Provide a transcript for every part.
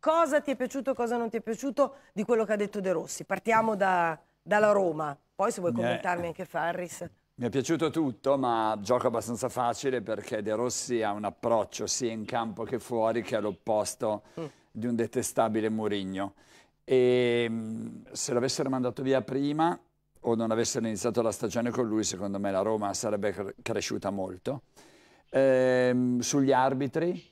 cosa ti è piaciuto, cosa non ti è piaciuto di quello che ha detto De Rossi. Partiamo da, dalla Roma, poi se vuoi commentarmi anche Farris. Mi è piaciuto tutto, ma gioco abbastanza facile perché De Rossi ha un approccio sia in campo che fuori che è l'opposto mm. di un detestabile Murigno. E mm, se l'avessero mandato via prima o non avessero iniziato la stagione con lui, secondo me la Roma sarebbe cresciuta molto. Ehm, sugli arbitri,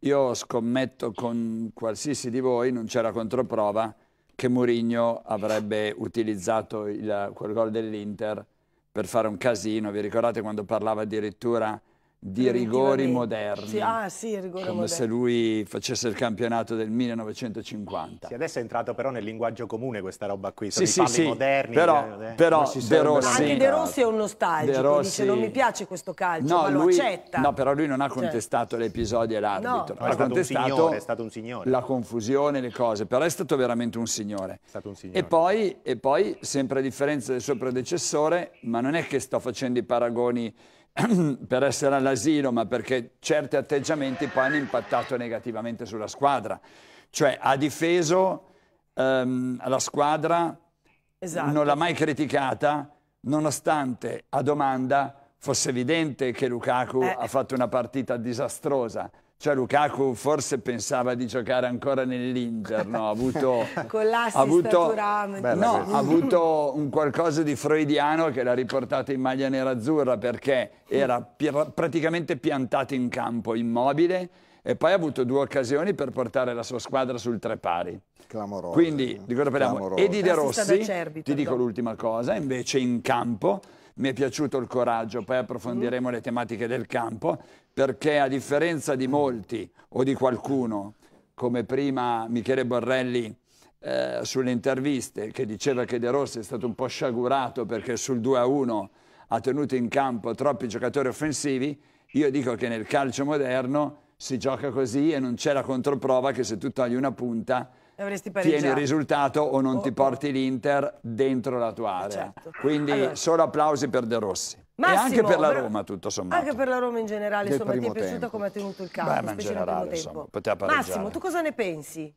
io scommetto con qualsiasi di voi, non c'era controprova, che Mourinho avrebbe utilizzato il, quel gol dell'Inter per fare un casino. Vi ricordate quando parlava addirittura di rigori moderni. Sì, ah, sì, rigori come moderni. se lui facesse il campionato del 1950. Sì, adesso è entrato però nel linguaggio comune questa roba qui, sono sì, i sì, moderni. Però, eh, però De Rossi... Anche De Rossi è un nostalgico, Rossi... dice non mi piace questo calcio, no, ma lui, lo accetta. No, però lui non ha cioè. contestato cioè. l'episodio e l'arbitro. No. Ha contestato signore, è stato un signore. la confusione, le cose, però è stato veramente un signore. È stato un signore. E poi, e poi, sempre a differenza del suo predecessore, ma non è che sto facendo i paragoni per essere all'asilo, ma perché certi atteggiamenti poi hanno impattato negativamente sulla squadra. Cioè ha difeso um, la squadra, esatto. non l'ha mai criticata, nonostante a domanda fosse evidente che Lukaku eh. ha fatto una partita disastrosa. Cioè Lukaku forse pensava di giocare ancora nell'Inter, no? Ha avuto, Con l'assist ha avuto, no, ha avuto un qualcosa di freudiano che l'ha riportato in maglia nera-azzurra perché era pi praticamente piantato in campo, immobile, e poi ha avuto due occasioni per portare la sua squadra sul tre pari. Clamoroso. Quindi, di cosa parliamo? E di De Rossi, Cerbi, ti dico l'ultima cosa, invece in campo mi è piaciuto il coraggio, poi approfondiremo mm. le tematiche del campo, perché a differenza di molti o di qualcuno, come prima Michele Borrelli eh, sulle interviste, che diceva che De Rossi è stato un po' sciagurato perché sul 2-1 ha tenuto in campo troppi giocatori offensivi, io dico che nel calcio moderno si gioca così e non c'è la controprova che se tu togli una punta tieni il risultato o non oh, ti porti l'Inter dentro la tua area. Certo. Quindi allora. solo applausi per De Rossi. Massimo, e anche per la Roma, tutto sommato. Anche per la Roma in generale, insomma, ti è piaciuto tempo. come ha tenuto il campo, Beh, in generale, insomma, poteva Massimo, tu cosa ne pensi?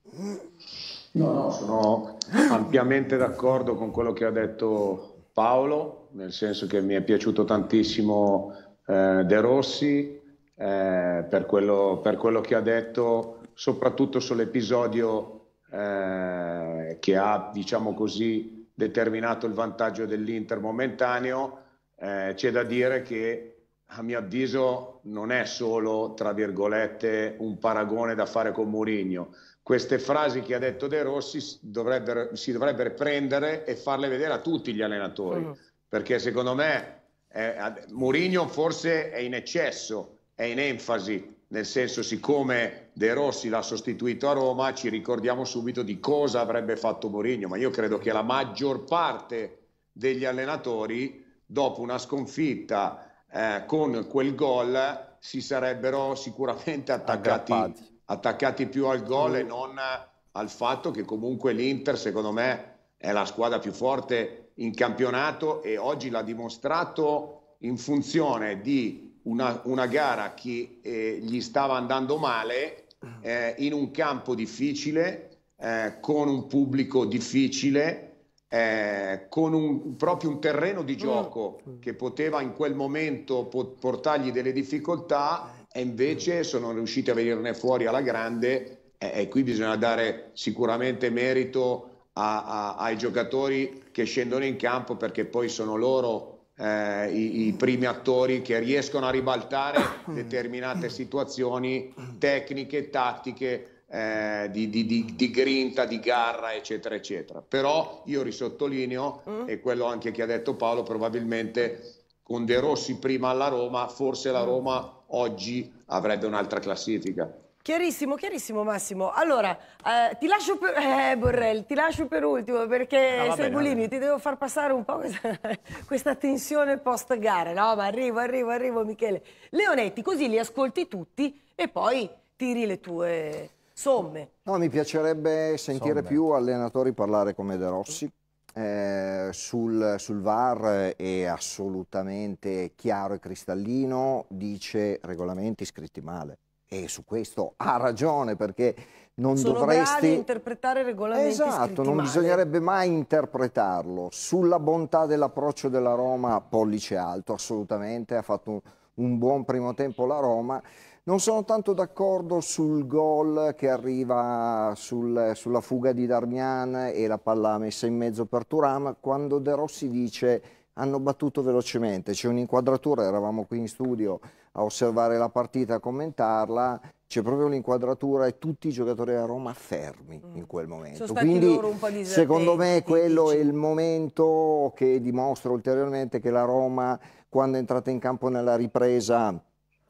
No, no, sono ampiamente d'accordo con quello che ha detto Paolo, nel senso che mi è piaciuto tantissimo eh, De Rossi eh, per, quello, per quello che ha detto, soprattutto sull'episodio eh, che ha, diciamo così, determinato il vantaggio dell'Inter momentaneo, eh, c'è da dire che a mio avviso non è solo, tra virgolette, un paragone da fare con Mourinho. Queste frasi che ha detto De Rossi dovrebbero, si dovrebbero prendere e farle vedere a tutti gli allenatori, uh-huh. perché secondo me eh, Mourinho forse è in eccesso, è in enfasi, nel senso siccome De Rossi l'ha sostituito a Roma, ci ricordiamo subito di cosa avrebbe fatto Mourinho, ma io credo che la maggior parte degli allenatori, dopo una sconfitta eh, con quel gol, si sarebbero sicuramente attaccati, attaccati più al gol mm. e non al fatto che comunque l'Inter, secondo me, è la squadra più forte in campionato e oggi l'ha dimostrato in funzione di una, una gara che eh, gli stava andando male eh, in un campo difficile, eh, con un pubblico difficile, eh, con un, proprio un terreno di gioco mm. che poteva in quel momento portargli delle difficoltà e invece sono riusciti a venirne fuori alla grande e qui bisogna dare sicuramente merito a, a, ai giocatori che scendono in campo perché poi sono loro eh, i, i, primi attori che riescono a ribaltare determinate situazioni tecniche, tattiche, eh, di, di, di, di, grinta, di garra, eccetera, eccetera. Però io risottolineo, mm. e quello anche che ha detto Paolo, probabilmente con De Rossi prima alla Roma, forse la Roma oggi avrebbe un'altra classifica. Chiarissimo, chiarissimo Massimo. Allora, eh, ti lascio per, eh, Borrell, ti lascio per ultimo perché no, sei Bulini, ti devo far passare un po' questa, questa tensione post gara, no? Ma arrivo, arrivo, arrivo Michele. Leonetti, così li ascolti tutti e poi tiri le tue somme. No, mi piacerebbe sentire somme. più allenatori parlare come De Rossi. Eh, sul, sul VAR è assolutamente chiaro e cristallino, dice regolamenti scritti male e su questo ha ragione perché non Sono dovresti... interpretare regolamenti Esatto, non male. bisognerebbe mai interpretarlo. Sulla bontà dell'approccio della Roma, pollice alto, assolutamente, ha fatto un, un buon primo tempo la Roma. Non sono tanto d'accordo sul gol che arriva sul, sulla fuga di Darmian e la palla messa in mezzo per Turam, quando De Rossi dice hanno battuto velocemente, c'è un'inquadratura, eravamo qui in studio a osservare la partita, a commentarla, c'è proprio l'inquadratura e tutti i giocatori della Roma fermi mm. in quel momento. Quindi secondo me quello è il momento che dimostra ulteriormente che la Roma quando è entrata in campo nella ripresa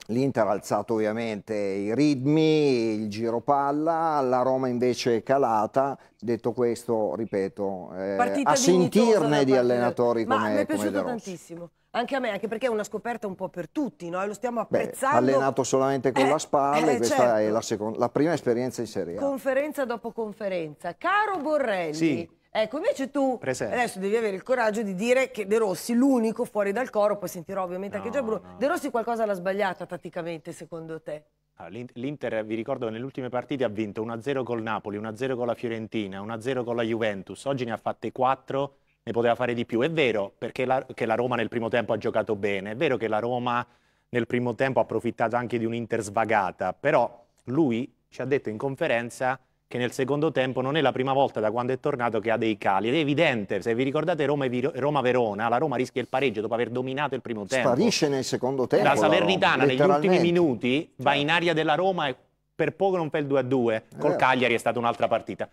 L'Inter ha alzato ovviamente i ritmi, il giro palla, la Roma invece è calata. Detto questo, ripeto, eh, a sentirne di allenatori come, Ma mi è piaciuto tantissimo. Anche a me, anche perché è una scoperta un po' per tutti, noi lo stiamo apprezzando. Beh, allenato solamente con eh, la spalla, eh, questa certo. è la, la, prima esperienza in Serie A. Conferenza dopo conferenza. Caro Borrelli, sì. Ecco, invece tu Presente. adesso devi avere il coraggio di dire che De Rossi, l'unico fuori dal coro, poi sentirò ovviamente no, anche già Bruno. No. De Rossi qualcosa l'ha sbagliata tatticamente secondo te? L'Inter, vi ricordo che nelle ultime partite ha vinto 1-0 col Napoli, 1-0 con la Fiorentina, 1-0 con la Juventus. Oggi ne ha fatte 4, ne poteva fare di più. È vero perché la, che la Roma nel primo tempo ha giocato bene, è vero che la Roma nel primo tempo ha approfittato anche di un'Inter svagata, però lui ci ha detto in conferenza che nel secondo tempo non è la prima volta da quando è tornato che ha dei cali. Ed è evidente, se vi ricordate Roma-Verona, la Roma rischia il pareggio dopo aver dominato il primo tempo. Sparisce nel secondo tempo. La Salernitana negli ultimi minuti va in aria della Roma e per poco non fa il 2-2, col eh. Cagliari è stata un'altra partita.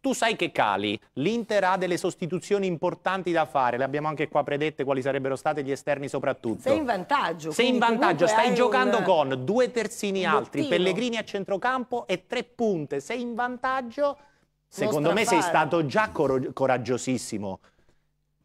Tu sai che Cali, l'Inter ha delle sostituzioni importanti da fare, le abbiamo anche qua predette quali sarebbero state gli esterni soprattutto. Sei in vantaggio. Sei in vantaggio, stai giocando un... con due terzini altri, Pellegrini a centrocampo e tre punte, sei in vantaggio. Secondo me sei stato già cor coraggiosissimo.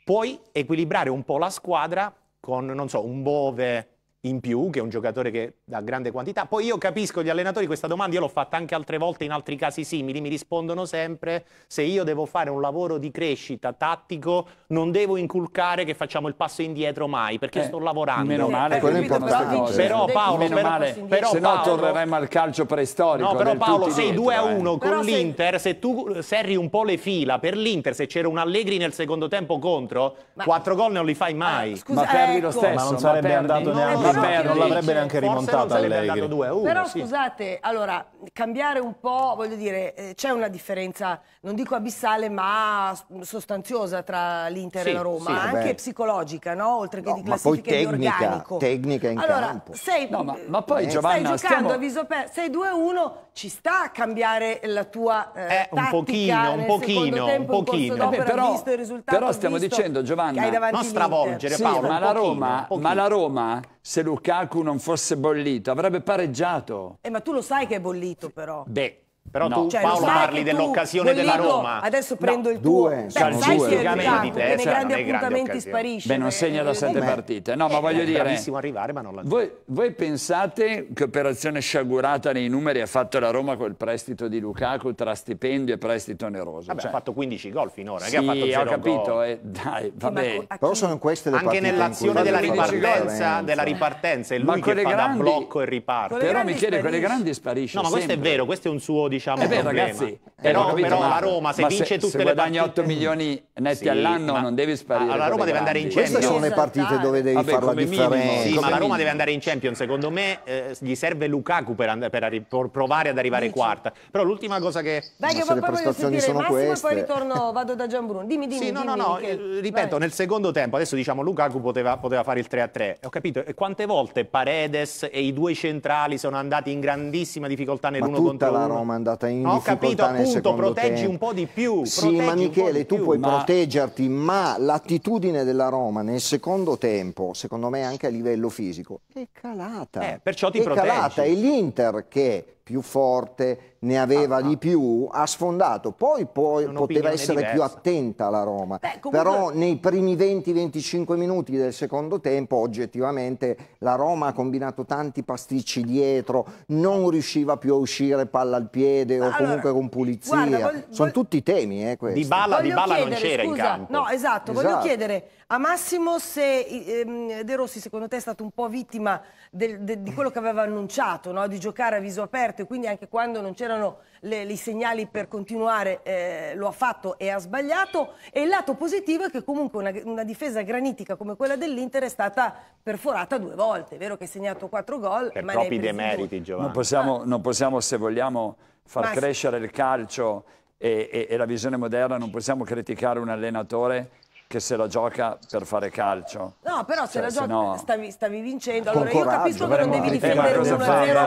Puoi equilibrare un po' la squadra con, non so, un Bove in più, che è un giocatore che dà grande quantità. Poi io capisco gli allenatori questa domanda, io l'ho fatta anche altre volte in altri casi simili, mi rispondono sempre se io devo fare un lavoro di crescita tattico non devo inculcare che facciamo il passo indietro mai, perché eh, sto lavorando. Meno male, eh, quello è importante. Però Paolo, meno però, male, però, se no torneremmo al calcio preistorico. No, però Paolo, sei 2 a 1 eh. con l'Inter, se... se tu serri un po' le fila per l'Inter, se c'era un Allegri nel secondo tempo contro, ma... quattro gol non li fai mai. Scusa, ma perdi ecco. lo stesso. Ma non sarebbe andato neanche non l'avrebbe neanche rimontata Allegri. 2 1, Però sì. scusate, allora, cambiare un po', voglio dire, eh, c'è una differenza, non dico abissale, ma sostanziosa tra l'Inter sì, e la Roma, sì, anche beh. psicologica, no? Oltre che no, di classifica ma poi tecnica, tecnica in allora, campo. Sei, no, ma, ma poi eh, Giovanna, stai giocando stiamo... a viso aperto, sei 2-1, ci sta a cambiare la tua eh, eh, un pochino, un pochino, un pochino. Beh, però, però stiamo dicendo Giovanna, non stravolgere Paolo, ma la Roma, ma la Roma se Lukaku non fosse bollito, avrebbe pareggiato. Eh, ma tu lo sai che è bollito però. Beh, però no. tu cioè, Paolo parli dell'occasione della Roma. Adesso prendo no, il tuo. Due, Beh, sai due. che nei grandi appuntamenti sparisce. Beh, non segna da sette partite. No, ma voglio dire... bravissimo arrivare, ma non la voi, voi pensate che operazione sciagurata nei numeri ha fatto la Roma col prestito di Lukaku tra stipendio e prestito oneroso? Vabbè, cioè, ha fatto 15 gol finora, sì, che ha fatto ho capito, eh, dai, vabbè. Sì, Però sono queste le Anche nell'azione della ripartenza, della ripartenza, è lui che fa da blocco e riparte. Però mi chiede, con le grandi sparisce No, ma questo è vero, questo è un suo, diciamo, problema sì. Però, però la Roma se vince se, tutte se le guadagni 8 milioni netti sì, all'anno non devi sparire. La Roma deve andare in Champions. Queste sono le partite dove devi Vabbè, fare la differenza. Sì, ma la Roma deve andare in Champions. Secondo me eh, gli serve Lukaku per, per, per, provare ad arrivare Dici. quarta. Però l'ultima cosa che... Dai che poi voglio sentire Massimo e poi ritorno, vado da Gianbruno. Dimmi, dimmi, Sì, no, dimmi, no, no, eh, ripeto, nel secondo tempo, adesso diciamo Lukaku poteva, poteva fare il 3-3. Ho capito, e quante volte Paredes e i due centrali sono andati in grandissima difficoltà nell'uno contro uno? la Roma è andata in difficoltà capito, appunto, proteggi un po' di più. Sì, ma Michele, tu puoi ma... proteggerti, ma l'attitudine della Roma nel secondo tempo, secondo me anche a livello fisico, è calata. Eh, perciò ti è proteggi. calata. E l'Inter che più forte, ne aveva ah, di più, ha sfondato. Poi, poi poteva essere diversa. più attenta la Roma. Beh, comunque... Però nei primi 20-25 minuti del secondo tempo, oggettivamente, la Roma ha combinato tanti pasticci dietro, non riusciva più a uscire palla al piede o comunque con pulizia. Guarda, voglio, Sono tutti temi, eh, questi. Di balla, di balla non c'era in campo. No, esatto, esatto, voglio chiedere a Massimo se ehm, De Rossi secondo te è stato un po' vittima del, de, di quello che aveva annunciato, no? di giocare a viso aperto e quindi anche quando non c'erano i segnali per continuare eh, lo ha fatto e ha sbagliato e il lato positivo è che comunque una, una difesa granitica come quella dell'Inter è stata perforata due volte, è vero che ha segnato quattro gol per propri demeriti Giovanni. Non possiamo, non possiamo se vogliamo far ma crescere il calcio e, e, e la visione moderna non possiamo criticare un allenatore che se la gioca per fare calcio. No, però se cioè, la gioca no... stavi, stavi, vincendo. Allora io capisco che non devi difendere 1-0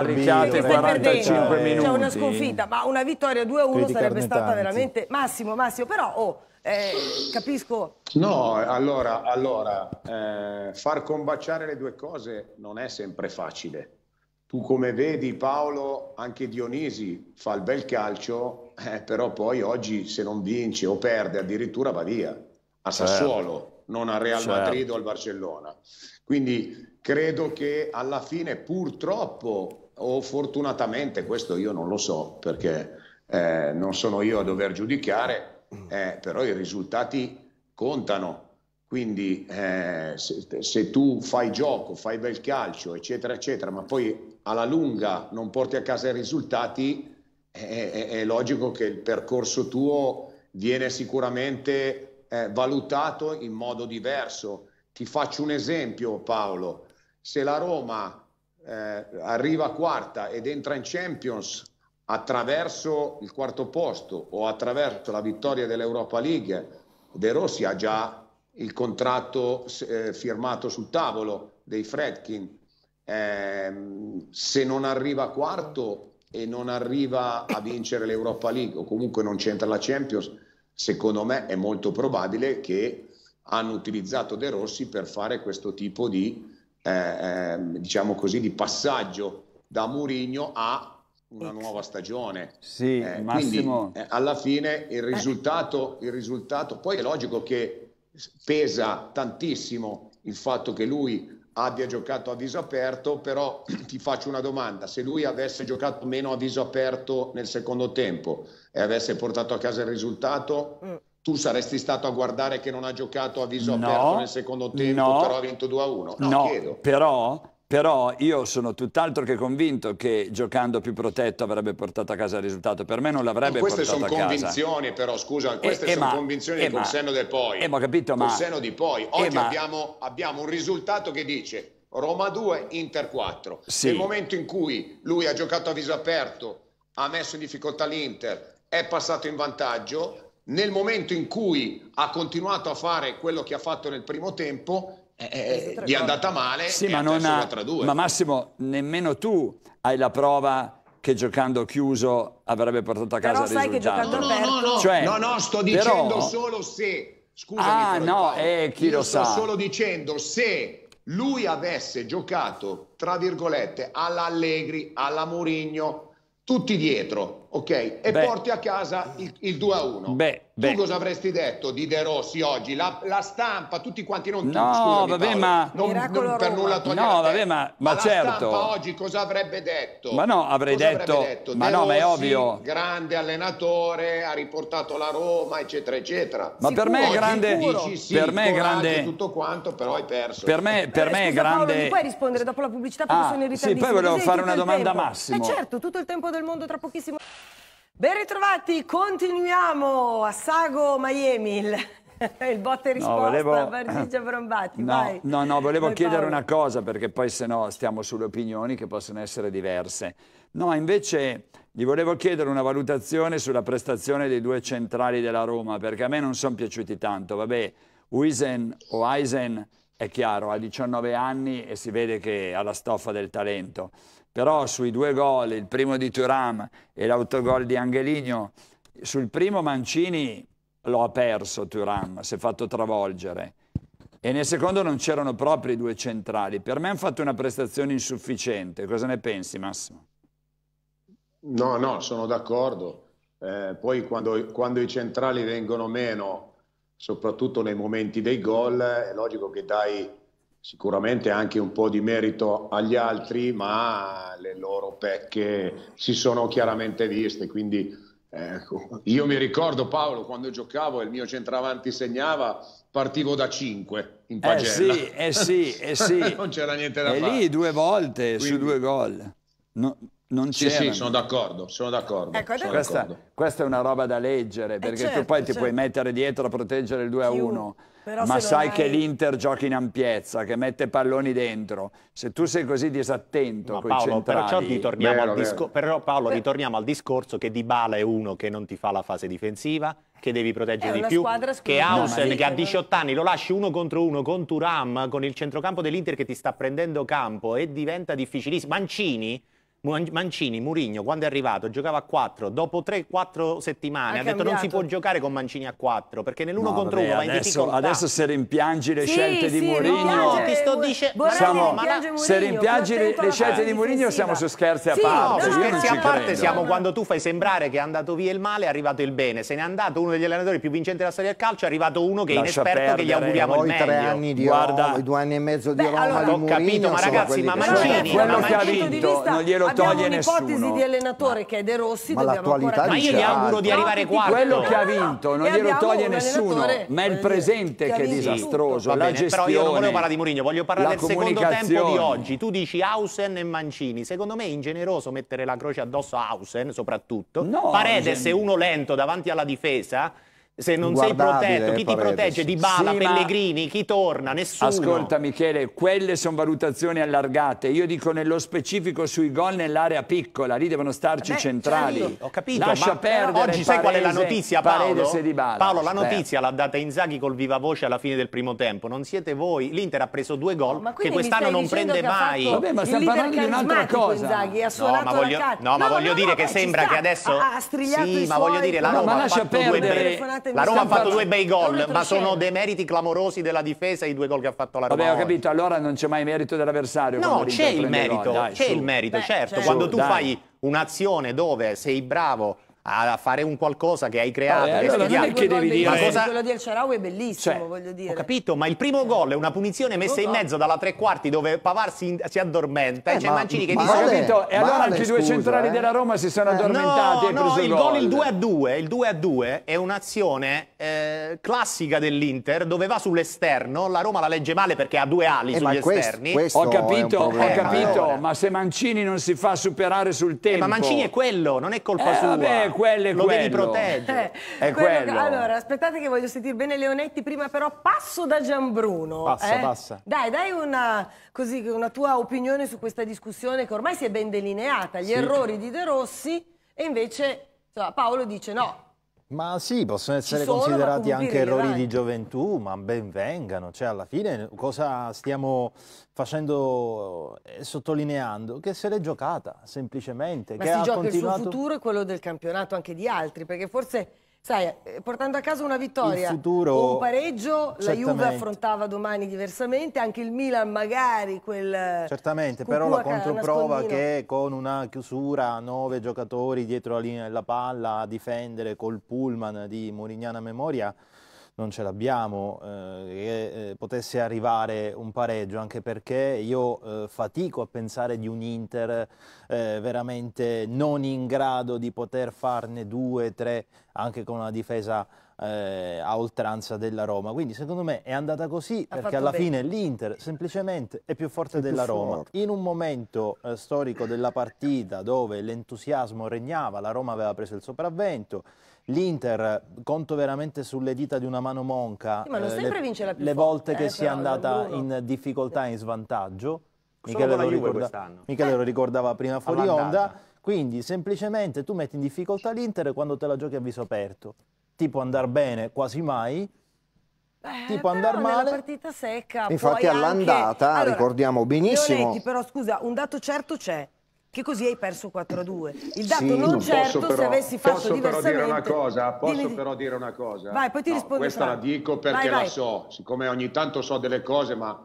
perché stai perdendo. C'è una sconfitta, ma una vittoria 2-1 sarebbe stata veramente massimo, massimo. Però oh, eh, capisco. No, allora, allora eh, far combaciare le due cose non è sempre facile. Tu come vedi Paolo, anche Dionisi fa il bel calcio, eh, però poi oggi se non vince o perde addirittura va via a certo. Sassuolo, non al Real certo. Madrid o al Barcellona. Quindi credo che alla fine purtroppo o fortunatamente, questo io non lo so perché eh, non sono io a dover giudicare, eh, però i risultati contano. Quindi eh, se, se, tu fai gioco, fai bel calcio, eccetera, eccetera, ma poi alla lunga non porti a casa i risultati, è, è, è logico che il percorso tuo viene sicuramente eh, valutato in modo diverso. Ti faccio un esempio Paolo, se la Roma eh, arriva quarta ed entra in Champions attraverso il quarto posto o attraverso la vittoria dell'Europa League, De Rossi ha già il contratto eh, firmato sul tavolo dei Fredkin. Eh, se non arriva quarto e non arriva a vincere l'Europa League o comunque non c'entra la Champions, secondo me è molto probabile che hanno utilizzato De Rossi per fare questo tipo di, eh, ehm, diciamo così, di passaggio da Murigno a una nuova stagione. Sì, eh, Massimo. Quindi, eh, alla fine il risultato, il risultato, poi è logico che pesa tantissimo il fatto che lui abbia giocato a viso aperto, però ti faccio una domanda, se lui avesse giocato meno a viso aperto nel secondo tempo e avesse portato a casa il risultato, mm. tu saresti stato a guardare che non ha giocato a viso no, aperto nel secondo tempo, no, però ha vinto 2-1? No, no chiedo. però però io sono tutt'altro che convinto che giocando più protetto avrebbe portato a casa il risultato. Per me non l'avrebbe portato a casa. Queste sono convinzioni, però, scusa, queste eh, sono ma, convinzioni eh, col senno del poi. Eh, ma capito, col ma... senno di poi. Oggi abbiamo, abbiamo un risultato che dice Roma 2, Inter 4. Sì. Nel momento in cui lui ha giocato a viso aperto, ha messo in difficoltà l'Inter, è passato in vantaggio, nel momento in cui ha continuato a fare quello che ha fatto nel primo tempo, eh, gli è andata male sì, ma, non ha, ma Massimo, nemmeno tu hai la prova che giocando chiuso avrebbe portato a casa però il risultato. Che giocando no, no, no, cioè, no, no, sto dicendo però... solo se. Scusami, ah, no, eh, chi Io lo sto sa. solo dicendo se lui avesse giocato, tra virgolette, alla Allegri, alla Mourinho, tutti dietro, ok? E Beh. porti a casa il, il 2 a 1. Beh, Beh. Tu cosa avresti detto di De Rossi oggi? La, la stampa, tutti quanti non no, scusami, vabbè, Paolo, ma non, non per nulla togliere No, vabbè, ma, ma, ma certo. la stampa oggi cosa avrebbe detto? Ma no, avrei detto, detto, ma De no, Rossi, ma è ovvio. grande allenatore, ha riportato la Roma, eccetera, eccetera. Ma per me è grande dici, sì, per me è grande tutto quanto, però hai perso. Per me, per eh, me scusa, è grande Paolo, puoi rispondere dopo la pubblicità perché ah, sono in Sì, poi volevo fare una domanda a Massimo. Eh certo, tutto il tempo del mondo tra pochissimo. Ben ritrovati, continuiamo a Sago Miami, il, botte e risposta, no, volevo... Bardigia Brombati, no. No, no, volevo vai, chiedere Paolo. una cosa perché poi se no stiamo sulle opinioni che possono essere diverse. No, invece gli volevo chiedere una valutazione sulla prestazione dei due centrali della Roma perché a me non sono piaciuti tanto. Vabbè, Uisen o Eisen è chiaro, ha 19 anni e si vede che ha la stoffa del talento però sui due gol, il primo di Turam e l'autogol di Angeligno, sul primo Mancini lo ha perso Turam, si è fatto travolgere. E nel secondo non c'erano proprio i due centrali. Per me hanno fatto una prestazione insufficiente. Cosa ne pensi, Massimo? No, no, sono d'accordo. Eh, poi quando, quando, i centrali vengono meno, soprattutto nei momenti dei gol, è logico che dai sicuramente anche un po' di merito agli altri, ma le loro pecche si sono chiaramente viste. Quindi ecco, io mi ricordo Paolo quando giocavo e il mio centravanti segnava, partivo da 5 in eh pagella. Eh sì, eh sì, eh sì. non c'era niente da e fare. E lì due volte Quindi... su due gol. No. Non. Sì, sì, sono d'accordo, sono d'accordo. Ecco, sono questa, d'accordo. questa, è una roba da leggere, perché eh certo, tu poi certo. ti puoi certo. mettere dietro a proteggere il 2 a 1. Ma sai hai... che l'Inter gioca in ampiezza, che mette palloni dentro. Se tu sei così disattento Ma Paolo, centrali... perciò, ritorniamo, vero, al discor- però Paolo Beh. ritorniamo al discorso che Dybala è uno che non ti fa la fase difensiva, che devi proteggere di più, che Hausen che a 18 anni lo lasci uno contro uno con Turam, con il centrocampo dell'Inter che ti sta prendendo campo e diventa difficilissimo. Mancini Mancini, Murigno, quando è arrivato, giocava a 4. Dopo 3-4 settimane ha, ha detto non si può giocare con Mancini a 4 perché nell'uno no, contro uno va in difficoltà. Adesso se rimpiangi le sì, scelte sì, di Murigno, no, ti sto dicendo. Siamo, se rimpiangi le, le scelte di Murigno, siamo su scherzi a sì, parte. No, su scherzi a parte credo. siamo quando tu fai sembrare che è andato via il male, è arrivato il bene. Se n'è andato uno degli allenatori più vincenti della storia del calcio, è arrivato uno che è inesperto, che gli auguriamo il meglio. tre anni di Roma, i due anni e mezzo di Roma Ho capito, ma ragazzi, ma Mancini, quello che ha vinto non glielo toglie nessuno ipotesi di allenatore che è De Rossi ma dobbiamo ancora Ma io gli auguro di arrivare quarto. Quello che ha vinto non glielo toglie nessuno, ma è il presente che, che è disastroso, la gestione. Però io non volevo parlare di Mourinho, voglio parlare del secondo tempo di oggi. Tu dici Hausen e Mancini, secondo me è ingeneroso mettere la croce addosso a Hausen soprattutto. No, Paredes è uno lento davanti alla difesa se non sei protetto, chi ti protegge? Di Bala, sì, Pellegrini, chi torna? Nessuno. Ascolta Michele, quelle sono valutazioni allargate. Io dico nello specifico sui gol nell'area piccola, lì devono starci Beh, centrali. Certo, ho capito, Lascia perdere oggi sai qual è la notizia Paolo? Di Bala. Paolo, la notizia l'ha data Inzaghi col viva voce alla fine del primo tempo. Non siete voi. L'Inter ha preso due gol no, che quest'anno non prende mai. Vabbè, ma stiamo parlando di un'altra cosa. Inzaghi, ha no, ma voglio, no, ma voglio dire che sembra che adesso ha Sì, ma voglio dire la Roma ha fatto due La Roma ha fatto due bei gol, ma sono dei meriti clamorosi della difesa i due gol che ha fatto la Roma. Vabbè, ho capito, allora non c'è mai merito dell'avversario. No, c'è il merito, c'è il merito, certo. Quando tu dai. fai un'azione dove sei bravo a fare un qualcosa che hai creato. Vabbè, allora non è che devi dire... Cosa... Quello di El Sharawi è bellissimo, cioè, voglio dire. Ho capito, ma il primo gol è una punizione messa in mezzo dalla tre quarti dove Pavar si, si addormenta eh, e c'è Mancini che dice... capito, e allora anche i due centrali eh? della Roma si sono addormentati no, no, il gol, il 2 a 2, il 2 a 2 è un'azione eh, classica dell'Inter dove va sull'esterno, la Roma la legge male perché ha due ali eh, sugli esterni. Questo, questo ho capito, ho capito, ma se Mancini non si fa superare sul tempo... ma Mancini è quello, non è colpa sua. Vabbè, quello è Lo devi protegge. Eh, è quello. Allora, aspettate che voglio sentire bene Leonetti, prima però passo da Gianbruno. Passa, eh? passa. Dai, dai una, così, una, tua opinione su questa discussione che ormai si è ben delineata, gli sì. errori di De Rossi e invece insomma, Paolo dice no, ma sì, possono essere sono, considerati anche errori di gioventù, ma ben vengano. Cioè, alla fine cosa stiamo facendo e sottolineando? Che se l'è giocata, semplicemente. Ma che si ha gioca continuato... il suo futuro e quello del campionato anche di altri, perché forse Sai, eh, portando a casa una vittoria futuro, o un pareggio, la Juve affrontava domani diversamente, anche il Milan magari quel... Certamente, però la controprova che con una chiusura, nove giocatori dietro la linea della palla a difendere col pullman di Morignana Memoria, non ce l'abbiamo, eh, che eh, potesse arrivare un pareggio, anche perché io eh, fatico a pensare di un Inter eh, veramente non in grado di poter farne due, tre, anche con una difesa eh, a oltranza della Roma. Quindi secondo me è andata così ha perché alla bene. fine l'Inter semplicemente è più forte è della più Roma. Forte. In un momento eh, storico della partita dove l'entusiasmo regnava, la Roma aveva preso il sopravvento, L'Inter, conto veramente sulle dita di una mano monca, sì, ma non eh, sempre le, vince la più le volte che eh, sia andata in difficoltà e in svantaggio. Michele lo, ricorda, Michele lo, ricordava prima fuori onda. Quindi semplicemente tu metti in difficoltà l'Inter quando te la giochi a viso aperto. Ti può andare bene quasi mai, eh, ti può andare male. Una partita secca. Infatti all'andata, allora, ricordiamo benissimo. Leonetti, però scusa, un dato certo c'è che così hai perso 4-2. Il dato sì, non certo però, se avessi fatto posso diversamente... Però dire una cosa, posso dimmi... però dire una cosa? Vai, poi ti no, rispondo. Questa fra. la dico perché vai, vai. la so, siccome ogni tanto so delle cose, ma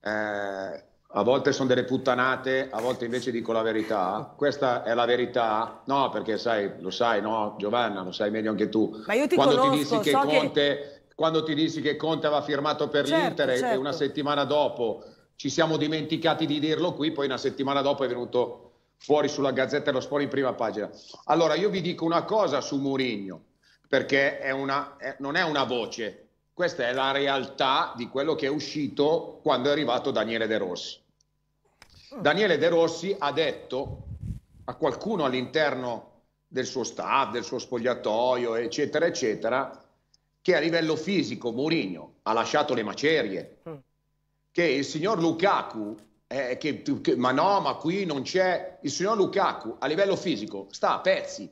eh, a volte sono delle puttanate, a volte invece dico la verità. Questa è la verità. No, perché sai, lo sai, no, Giovanna, lo sai meglio anche tu. Ma io ti Quando conosco, ti dissi che so Conte... Che... Quando ti dissi che Conte aveva firmato per certo, l'Inter certo. e una settimana dopo ci siamo dimenticati di dirlo qui, poi una settimana dopo è venuto fuori sulla Gazzetta dello Sport in prima pagina. Allora io vi dico una cosa su Mourinho, perché è una, è, non è una voce, questa è la realtà di quello che è uscito quando è arrivato Daniele De Rossi. Daniele De Rossi ha detto a qualcuno all'interno del suo staff, del suo spogliatoio, eccetera, eccetera, che a livello fisico Mourinho ha lasciato le macerie, mm. che il signor Lukaku, eh, che, che, ma no, ma qui non c'è, il signor Lukaku a livello fisico sta a pezzi,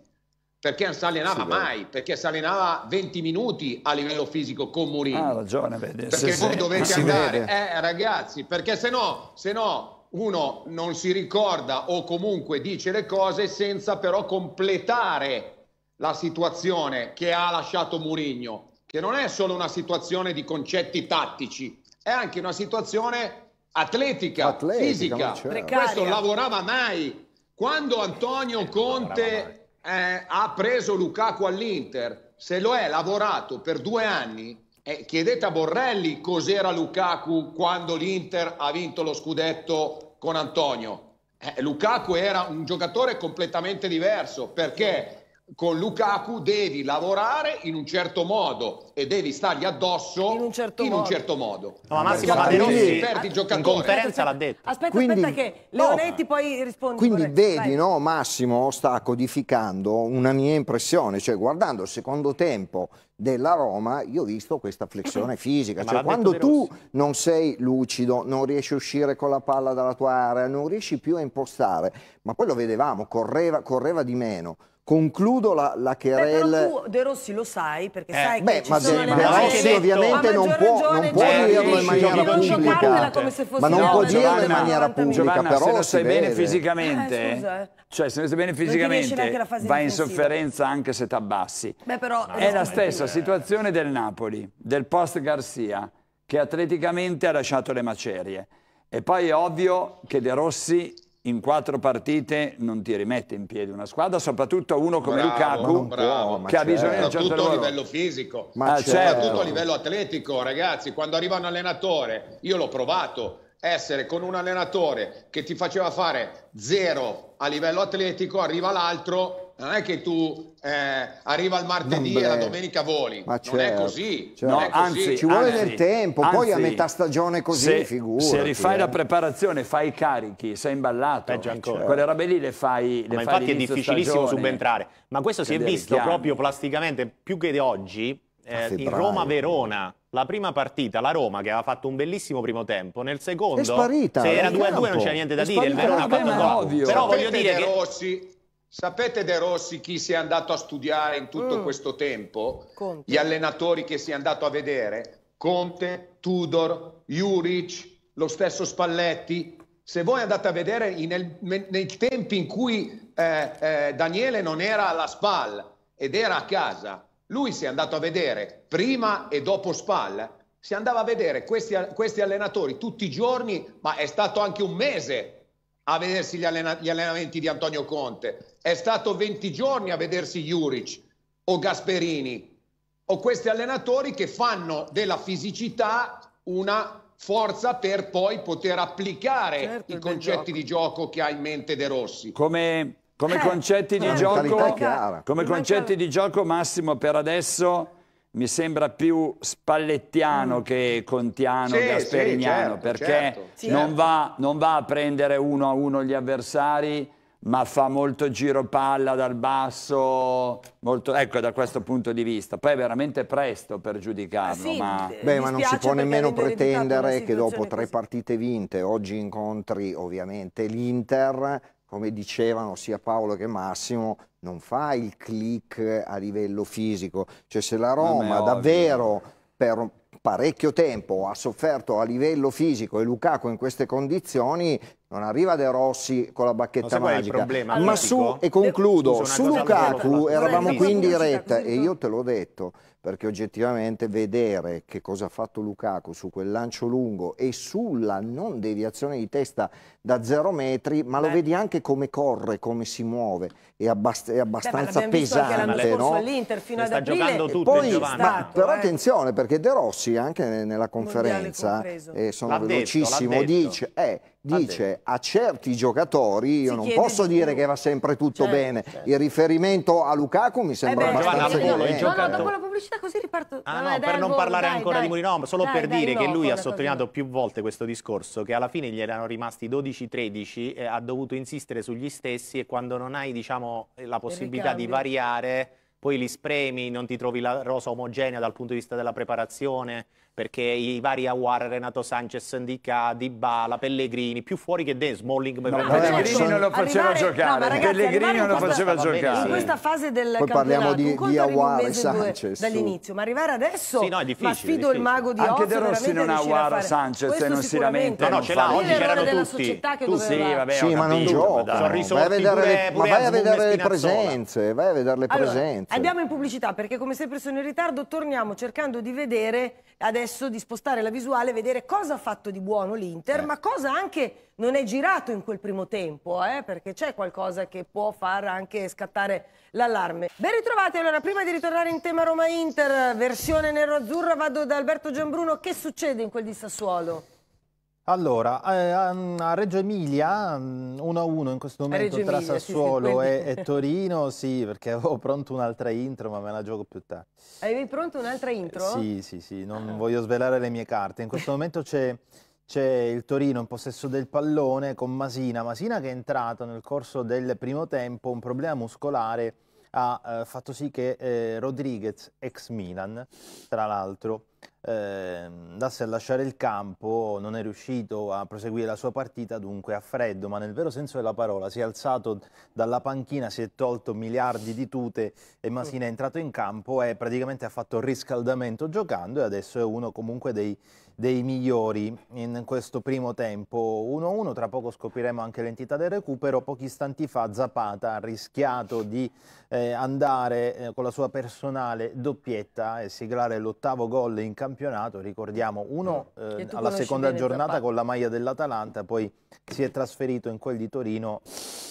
perché non si allenava sì, mai, perché si allenava 20 minuti a livello fisico con Mourinho. Ha ragione, vede. Perché sì, voi dovete andare, eh, ragazzi, perché se no, se no uno non si ricorda o comunque dice le cose senza però completare la situazione che ha lasciato Mourinho, che non è solo una situazione di concetti tattici, è anche una situazione atletica, atletica fisica. Questo lavorava mai. Quando Antonio Conte eh, ha preso Lukaku all'Inter, se lo è lavorato per due anni, eh, chiedete a Borrelli cos'era Lukaku quando l'Inter ha vinto lo scudetto con Antonio. Eh, Lukaku era un giocatore completamente diverso perché con Lukaku devi lavorare in un certo modo e devi stargli addosso in un certo, in modo. Un certo modo. No, ma Massimo Maderossi perdi il giocatore. In conferenza l'ha detto. Aspetta, quindi, aspetta che Leonetti no, poi risponde. Quindi vedi, no, Massimo sta codificando una mia impressione, cioè guardando il secondo tempo della Roma, io ho visto questa flessione fisica, cioè quando tu non sei lucido, non riesci a uscire con la palla dalla tua area, non riesci più a impostare, ma poi lo vedevamo, correva, correva di meno Concludo la, la querel... Beh, tu De Rossi lo sai, perché eh. sai Beh, che ma ci sono De, De Rossi ovviamente non può, non può eh, dirlo in maniera pubblica, ma non può dirlo in maniera pubblica, Giovanna, però se non stai bene fisicamente, eh, scusa, eh. cioè se non stai bene fisicamente, vai in sofferenza anche se ti abbassi. Beh, però, È la stessa situazione del Napoli, del post Garcia, che atleticamente ha lasciato le macerie. E poi è ovvio che De Rossi in quattro partite non ti rimette in piedi una squadra, soprattutto uno come bravo, Lukaku bravo, che ha bisogno di un certo soprattutto a livello fisico, ma certo. soprattutto a livello atletico, ragazzi, quando arriva un allenatore, io l'ho provato, essere con un allenatore che ti faceva fare zero a livello atletico, arriva l'altro non è che tu eh, arriva il martedì e la domenica voli, Ma non certo, è così. Certo. No, è anzi, così. ci vuole anzi, del tempo, anzi, poi a metà stagione così, se, figurati. Se rifai eh. la preparazione, fai i carichi, sei imballato, Peggio ancora. quelle robe lì le fai le Ma fai infatti è difficilissimo stagione. subentrare. Ma questo si è visto proprio plasticamente, più che di oggi, eh, in Roma-Verona la prima partita, la Roma che aveva fatto un bellissimo primo tempo, nel secondo è sparita, se era 2-2 non c'era niente da dire, il Verona ha fatto gol. Però voglio dire che Rossi Sapete De Rossi chi si è andato a studiare in tutto mm. questo tempo? Conte. Gli allenatori che si è andato a vedere? Conte, Tudor, Juric, lo stesso Spalletti. Se voi andate a vedere nel, nei tempi in cui eh, eh, Daniele non era alla SPAL ed era a casa, lui si è andato a vedere prima e dopo SPAL, si andava a vedere questi, questi allenatori tutti i giorni, ma è stato anche un mese a vedersi gli, allena- gli, allenamenti di Antonio Conte, è stato 20 giorni a vedersi Juric o Gasperini. O questi allenatori che fanno della fisicità una forza per poi poter applicare certo, i concetti di gioco che ha in mente De Rossi. Come, come eh, concetti di gioco, come concetti di gioco Massimo per adesso mi sembra più spallettiano mm. che contiano, sì, gasperiniano, sì, certo, perché certo, non, va, non, va, a prendere uno a uno gli avversari, ma fa molto giro palla dal basso, molto, ecco da questo punto di vista. Poi è veramente presto per giudicarlo. Ah, sì, ma... Beh, ma non si può nemmeno pretendere che dopo tre partite vinte, oggi incontri ovviamente l'Inter, come dicevano sia Paolo che Massimo, non fa il click a livello fisico. Cioè se la Roma davvero per parecchio tempo ha sofferto a livello fisico e Lukaku in queste condizioni non arriva De Rossi con la bacchetta magica. Problema, Ma su, e concludo, su Lukaku eravamo qui in diretta e io te l'ho detto, perché oggettivamente vedere che cosa ha fatto Lukaku su quel lancio lungo e sulla non deviazione di testa da zero metri, ma Beh. lo vedi anche come corre, come si muove, è, abbast è abbastanza Beh, pesante. no? all'Inter fino ad aprile. giocando tutto poi, ma, Però eh. attenzione, perché De Rossi anche nella conferenza, eh, sono velocissimo, detto, dice... Eh, dice a certi giocatori, io si non posso dire che va sempre tutto certo, bene, certo. il riferimento a Lukaku mi sembra eh beh, abbastanza. No, no, dopo la pubblicità così riparto. Ah, no, per non parlare dai, ancora dai. di Mourinho, solo dai, per dire che lui ha sottolineato più volte questo discorso, che alla fine gli erano rimasti 12-13, e ha dovuto insistere sugli stessi e quando non hai diciamo, la possibilità di variare poi li spremi, non ti trovi la rosa omogenea dal punto di vista della preparazione, perché i vari Awar, Renato Sanchez, Ndica, Dybala, Pellegrini, più fuori che dentro, Smalling... No, no, Pellegrini non lo faceva arrivare, giocare, no, ragazzi, Pellegrini non lo faceva giocare. In questa fase del Poi parliamo di, di Awar e Sanchez. Dall'inizio, ma arrivare adesso, sì, no, è difficile, ma sfido il mago di Anche De Rossi non ha Awar, Sanchez e non si lamenta. No, no, ce l'ha, oggi c'erano tutti. Sì, vabbè, sì, ma non gioca. Vai a vedere le presenze, vai a vedere le presenze. Andiamo in pubblicità, perché come sempre sono in ritardo, torniamo cercando di vedere adesso di spostare la visuale, vedere cosa ha fatto di buono l'Inter, eh. ma cosa anche non è girato in quel primo tempo, eh, perché c'è qualcosa che può far anche scattare l'allarme. Ben ritrovati, allora prima di ritornare in tema Roma-Inter, versione nero-azzurra, vado da Alberto Giambruno, che succede in quel di Sassuolo? Allora, eh, a Reggio Emilia 1-1 mm, in questo momento tra Emilia, Sassuolo sì, sì, e, e, Torino, sì, perché avevo pronto un'altra intro, ma me la gioco più tardi. Avevi pronto un'altra intro? Sì, sì, sì, non ah. voglio svelare le mie carte. In questo momento c'è, il Torino in possesso del pallone con Masina. Masina che è entrato nel corso del primo tempo, un problema muscolare ha eh, fatto sì che eh, Rodriguez, ex Milan, tra l'altro, eh, andasse a lasciare il campo, non è riuscito a proseguire la sua partita, dunque a freddo, ma nel vero senso della parola, si è alzato dalla panchina, si è tolto miliardi di tute e Masina è entrato in campo e praticamente ha fatto riscaldamento giocando e adesso è uno comunque dei dei migliori in questo primo tempo. 1-1, tra poco scopriremo anche l'entità del recupero, pochi istanti fa Zapata ha rischiato di eh, andare eh, con la sua personale doppietta e siglare l'ottavo gol in campionato, ricordiamo uno eh, alla seconda giornata con la maglia dell'Atalanta, poi si è trasferito in quel di Torino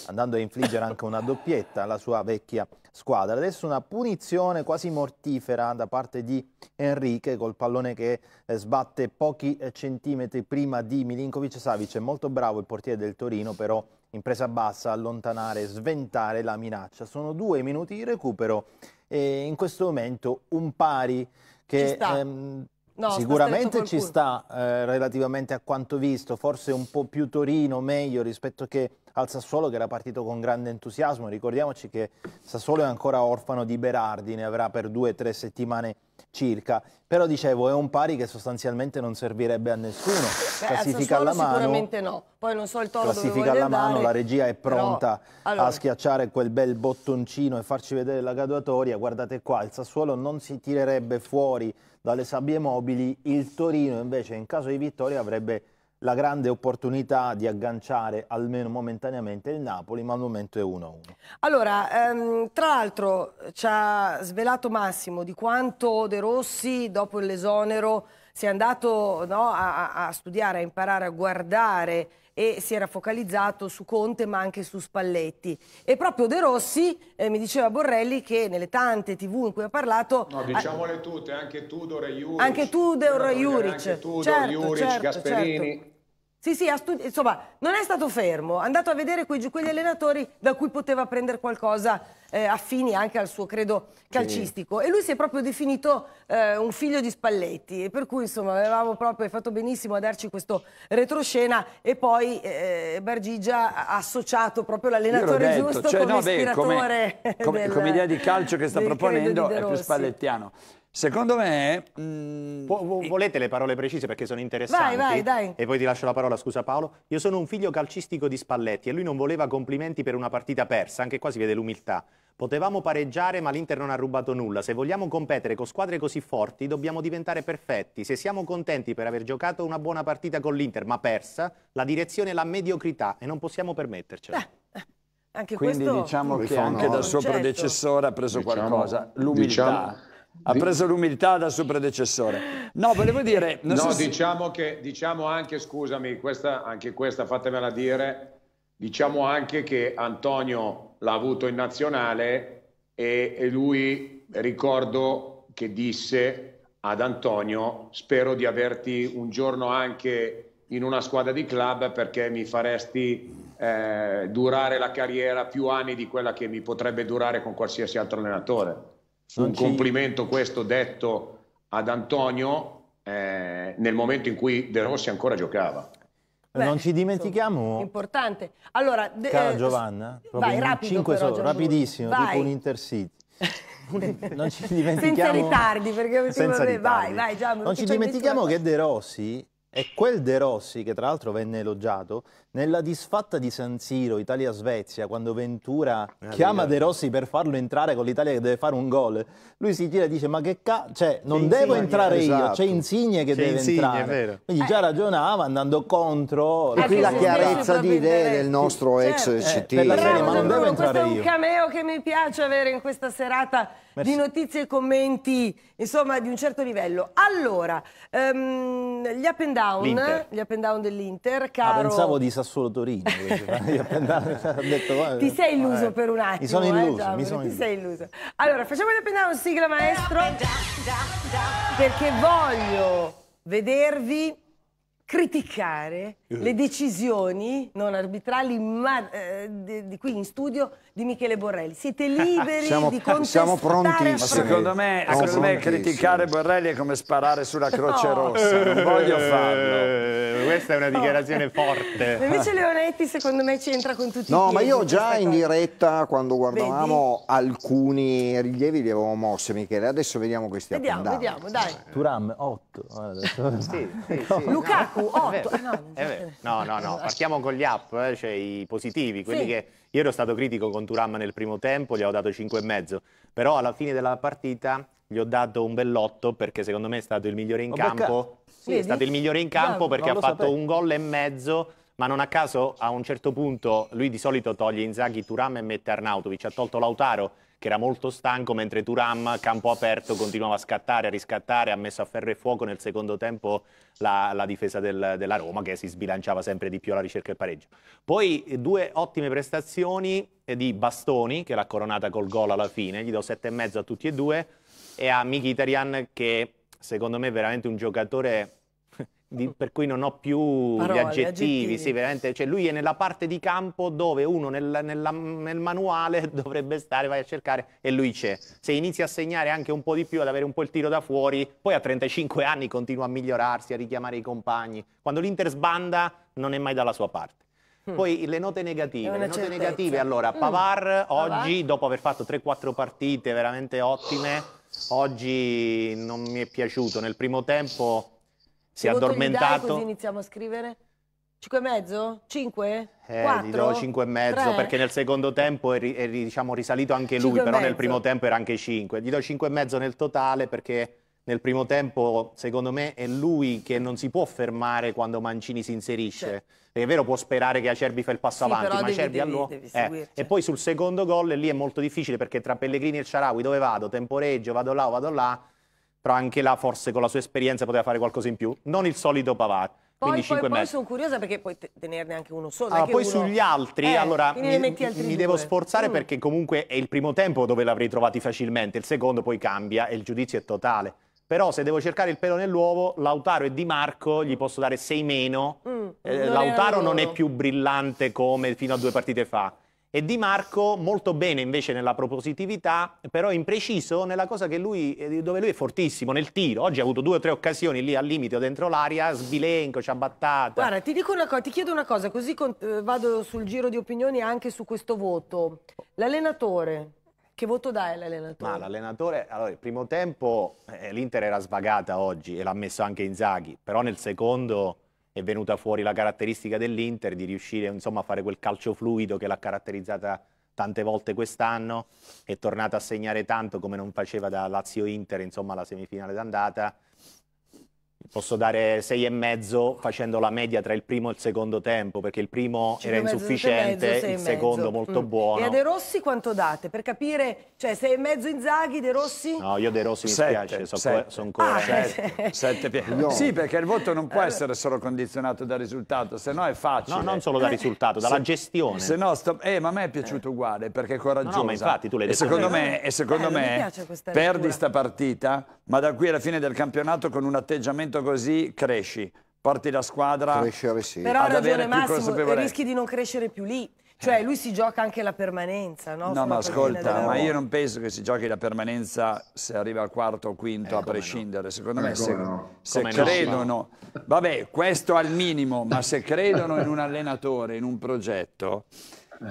andando a infliggere anche una doppietta alla sua vecchia squadra. Adesso una punizione quasi mortifera da parte di Enrique col pallone che eh, sbatte pochi eh, centimetri prima di Milinkovic Savic. È molto bravo il portiere del Torino, però in presa bassa allontanare, sventare la minaccia. Sono due minuti di recupero e in questo momento un pari che ehm, no, sicuramente ci sta eh, relativamente a quanto visto, forse un po' più Torino, meglio rispetto che al Sassuolo che era partito con grande entusiasmo. Ricordiamoci che Sassuolo è ancora orfano di Berardi, ne avrà per due o tre settimane circa. Però dicevo, è un pari che sostanzialmente non servirebbe a nessuno. Beh, classifica alla mano. Sicuramente no. Poi non so il tono Classifica alla mano, la regia è pronta Però, allora. a schiacciare quel bel bottoncino e farci vedere la graduatoria. Guardate qua, il Sassuolo non si tirerebbe fuori dalle sabbie mobili, il Torino invece in caso di vittoria avrebbe la grande opportunità di agganciare almeno momentaneamente il Napoli, ma al momento è 1-1. Allora, ehm, tra l'altro ci ha svelato Massimo di quanto De Rossi dopo l'esonero si è andato no, a, a, studiare, a imparare, a guardare e si era focalizzato su Conte ma anche su Spalletti. E proprio De Rossi eh, mi diceva Borrelli che nelle tante tv in cui ha parlato... No, diciamole tutte, anche Tudor e Juric. Anche Tudor e Juric. Anche Tudor, certo, Juric, certo, Gasperini. Certo. Sì, sì, insomma, non è stato fermo, è andato a vedere quei, quegli allenatori da cui poteva prendere qualcosa eh, affini anche al suo credo calcistico. Sì. E lui si è proprio definito eh, un figlio di Spalletti, e per cui insomma avevamo proprio fatto benissimo a darci questo retroscena e poi eh, Bargigia ha associato proprio l'allenatore giusto cioè, come no, beh, come, come, come, idea di calcio che sta proponendo è più spallettiano. Secondo me... Mm, volete le parole precise perché sono interessanti? Vai, vai, dai. E poi ti lascio la parola, scusa Paolo. Io sono un figlio calcistico di Spalletti e lui non voleva complimenti per una partita persa, anche qua si vede l'umiltà. Potevamo pareggiare ma l'Inter non ha rubato nulla. Se vogliamo competere con squadre così forti dobbiamo diventare perfetti. Se siamo contenti per aver giocato una buona partita con l'Inter ma persa, la direzione è la mediocrità e non possiamo permettercelo. Eh, eh. Anche Quindi questo... diciamo che anche dal suo certo. predecessore ha preso diciamo, qualcosa. L'umiltà. Diciamo ha preso l'umiltà dal suo predecessore. No, volevo dire... no, so diciamo che, diciamo anche, scusami, questa, anche questa fatemela dire, diciamo anche che Antonio l'ha avuto in nazionale e, e lui, ricordo che disse ad Antonio, spero di averti un giorno anche in una squadra di club perché mi faresti eh, durare la carriera più anni di quella che mi potrebbe durare con qualsiasi altro allenatore. Fu un ci... complimento questo detto ad Antonio eh, nel momento in cui De Rossi ancora giocava. Beh, non ci dimentichiamo. Importante. Allora, cara eh, Giovanna, vai, rapido 5 però, solo, rapidissimo, vai. tipo un intercity. non ci dimentichiamo senza ritardi perché senza ritardi. vai vai Gianni, non ci dimentichiamo che De Rossi è quel De Rossi, che tra l'altro venne elogiato, nella disfatta di San Siro, Italia-Svezia, quando Ventura eh, chiama De Rossi per farlo entrare con l'Italia che deve fare un gol, lui si gira e dice ma che cazzo, cioè non c'è devo Insigne, entrare esatto. io, c'è Insigne che deve Insigne, entrare. Quindi già ragionava andando contro. E qui la chiarezza di idee del nostro ex certo. CT. Eh, ma non devo entrare io. Questo è un cameo che mi piace avere in questa serata Merci. di notizie e commenti, insomma, di un certo livello. Allora, um, gli up and down, gli up and down dell'Inter, caro... Ah, pensavo di Sassuolo Torino. detto, ti sei illuso eh, per un attimo. Mi sono eh, illuso, eh, mi sono ti illuso. sei illuso. Allora, facciamo and down, sigla maestro, perché voglio vedervi criticare le decisioni non arbitrali ma, eh, di, di, qui in studio di Michele Borrelli. Siete liberi siamo, di contestare... Siamo pronti. Ma secondo me, secondo me criticare Borrelli è come sparare sulla Croce no. Rossa. Non voglio farlo. Eh, questa è una dichiarazione no. forte. Invece Leonetti secondo me c'entra con tutti no, i No, ma io già in diretta quando guardavamo Vedi? alcuni rilievi li avevo mosse Michele. Adesso vediamo questi Vediamo, vediamo, dai. Turam 8. Sì, sì, sì, Lukaku 8. no, no, no, partiamo con gli up, eh, cioè i positivi, quelli che io ero stato critico con Turam nel primo tempo, gli ho dato 5,5, però alla fine della partita gli ho dato un bell'otto perché secondo me è stato il migliore in campo. Sì, è stato il migliore in campo perché ha fatto sapevo. un gol e mezzo ma non a caso a un certo punto lui di solito toglie Inzaghi, Turam e mette Arnautovic, ha tolto Lautaro che era molto stanco mentre Turam, campo aperto, continuava a scattare, a riscattare, ha messo a ferro e fuoco nel secondo tempo la, la difesa del, della Roma che si sbilanciava sempre di più alla ricerca del pareggio. Poi due ottime prestazioni di Bastoni che l'ha coronata col gol alla fine, gli do sette e mezzo a tutti e due e a Mkhitaryan che secondo me è veramente un giocatore di, per cui non ho più Parole, gli aggettivi, aggettivi. Sì, veramente, cioè lui è nella parte di campo dove uno nel, nella, nel, manuale dovrebbe stare, vai a cercare e lui c'è. Se inizi a segnare anche un po' di più, ad avere un po' il tiro da fuori, poi a 35 anni continua a migliorarsi, a richiamare i compagni. Quando l'Inter sbanda non è mai dalla sua parte. Mm. Poi le note negative, le note negative, allora mm. Pavar oggi, dopo aver fatto 3-4 partite veramente ottime, oggi non mi è piaciuto. Nel primo tempo si è addormentato. così iniziamo a scrivere? 5 e mezzo? 5? Eh, 4? Gli do 5 e mezzo 3? perché nel secondo tempo è, è diciamo, risalito anche lui, però nel primo tempo era anche 5. Gli do 5 e mezzo nel totale perché nel primo tempo secondo me è lui che non si può fermare quando Mancini si inserisce. Certo. È vero, può sperare che Acerbi fa il passo sì, avanti, ma Acerbi allora... Eh. E poi sul secondo gol lì è molto difficile perché tra Pellegrini e Ciarawi dove vado? Temporeggio, vado là o vado là però anche là forse con la sua esperienza poteva fare qualcosa in più, non il solito Pavard. Poi, poi, poi sono curiosa perché puoi tenerne anche uno solo. Allora, poi uno... sugli altri, eh, allora mi, mi devo sforzare mm. perché comunque è il primo tempo dove l'avrei trovati facilmente, il secondo poi cambia e il giudizio è totale. Però se devo cercare il pelo nell'uovo, Lautaro e Di Marco gli posso dare 6 meno. Mm, eh, Lautaro non è più brillante come fino a due partite fa e Di Marco molto bene invece nella propositività, però impreciso nella cosa che lui, eh, dove lui è fortissimo, nel tiro. Oggi ha avuto due o tre occasioni lì al limite o dentro l'aria, sbilenco, ciabattata. Guarda, ti dico una cosa, ti chiedo una cosa, così eh, vado sul giro di opinioni anche su questo voto. L'allenatore, che voto dai all'allenatore? Ma l'allenatore, allora, il primo tempo eh, l'Inter era svagata oggi e l'ha messo anche Inzaghi, però nel secondo è venuta fuori la caratteristica dell'Inter di riuscire insomma, a fare quel calcio fluido che l'ha caratterizzata tante volte quest'anno, è tornata a segnare tanto come non faceva da Lazio-Inter, insomma la semifinale d'andata, Posso dare sei e mezzo facendo la media tra il primo e il secondo tempo, perché il primo era insufficiente, mezzo, il secondo molto mm. buono. E a De Rossi quanto date? Per capire, cioè sei e mezzo Inzaghi, De Rossi? No, io De Rossi mi spiace, sono son coerente. Ah, sette, no. Sì, perché il voto non può essere solo condizionato dal risultato, se no è facile. No, non solo dal risultato, dalla se, gestione. Se no, sto, eh, ma a me è piaciuto uguale, perché è coraggioso. No, ma infatti tu l'hai detto. E secondo me, e secondo eh, me perdi sta partita, ma da qui alla fine del campionato con un atteggiamento così cresci. porti la squadra crescere, sì. Però ad avere più Massimo, rischi di non crescere più lì. Cioè lui si gioca anche la permanenza, no? No, ma ascolta, ma io non penso che si giochi la permanenza se arriva al quarto o quinto, eh, a prescindere. No. Secondo me eh, se, no. se credono... No. Vabbè, questo al minimo, ma se credono in un allenatore, in un progetto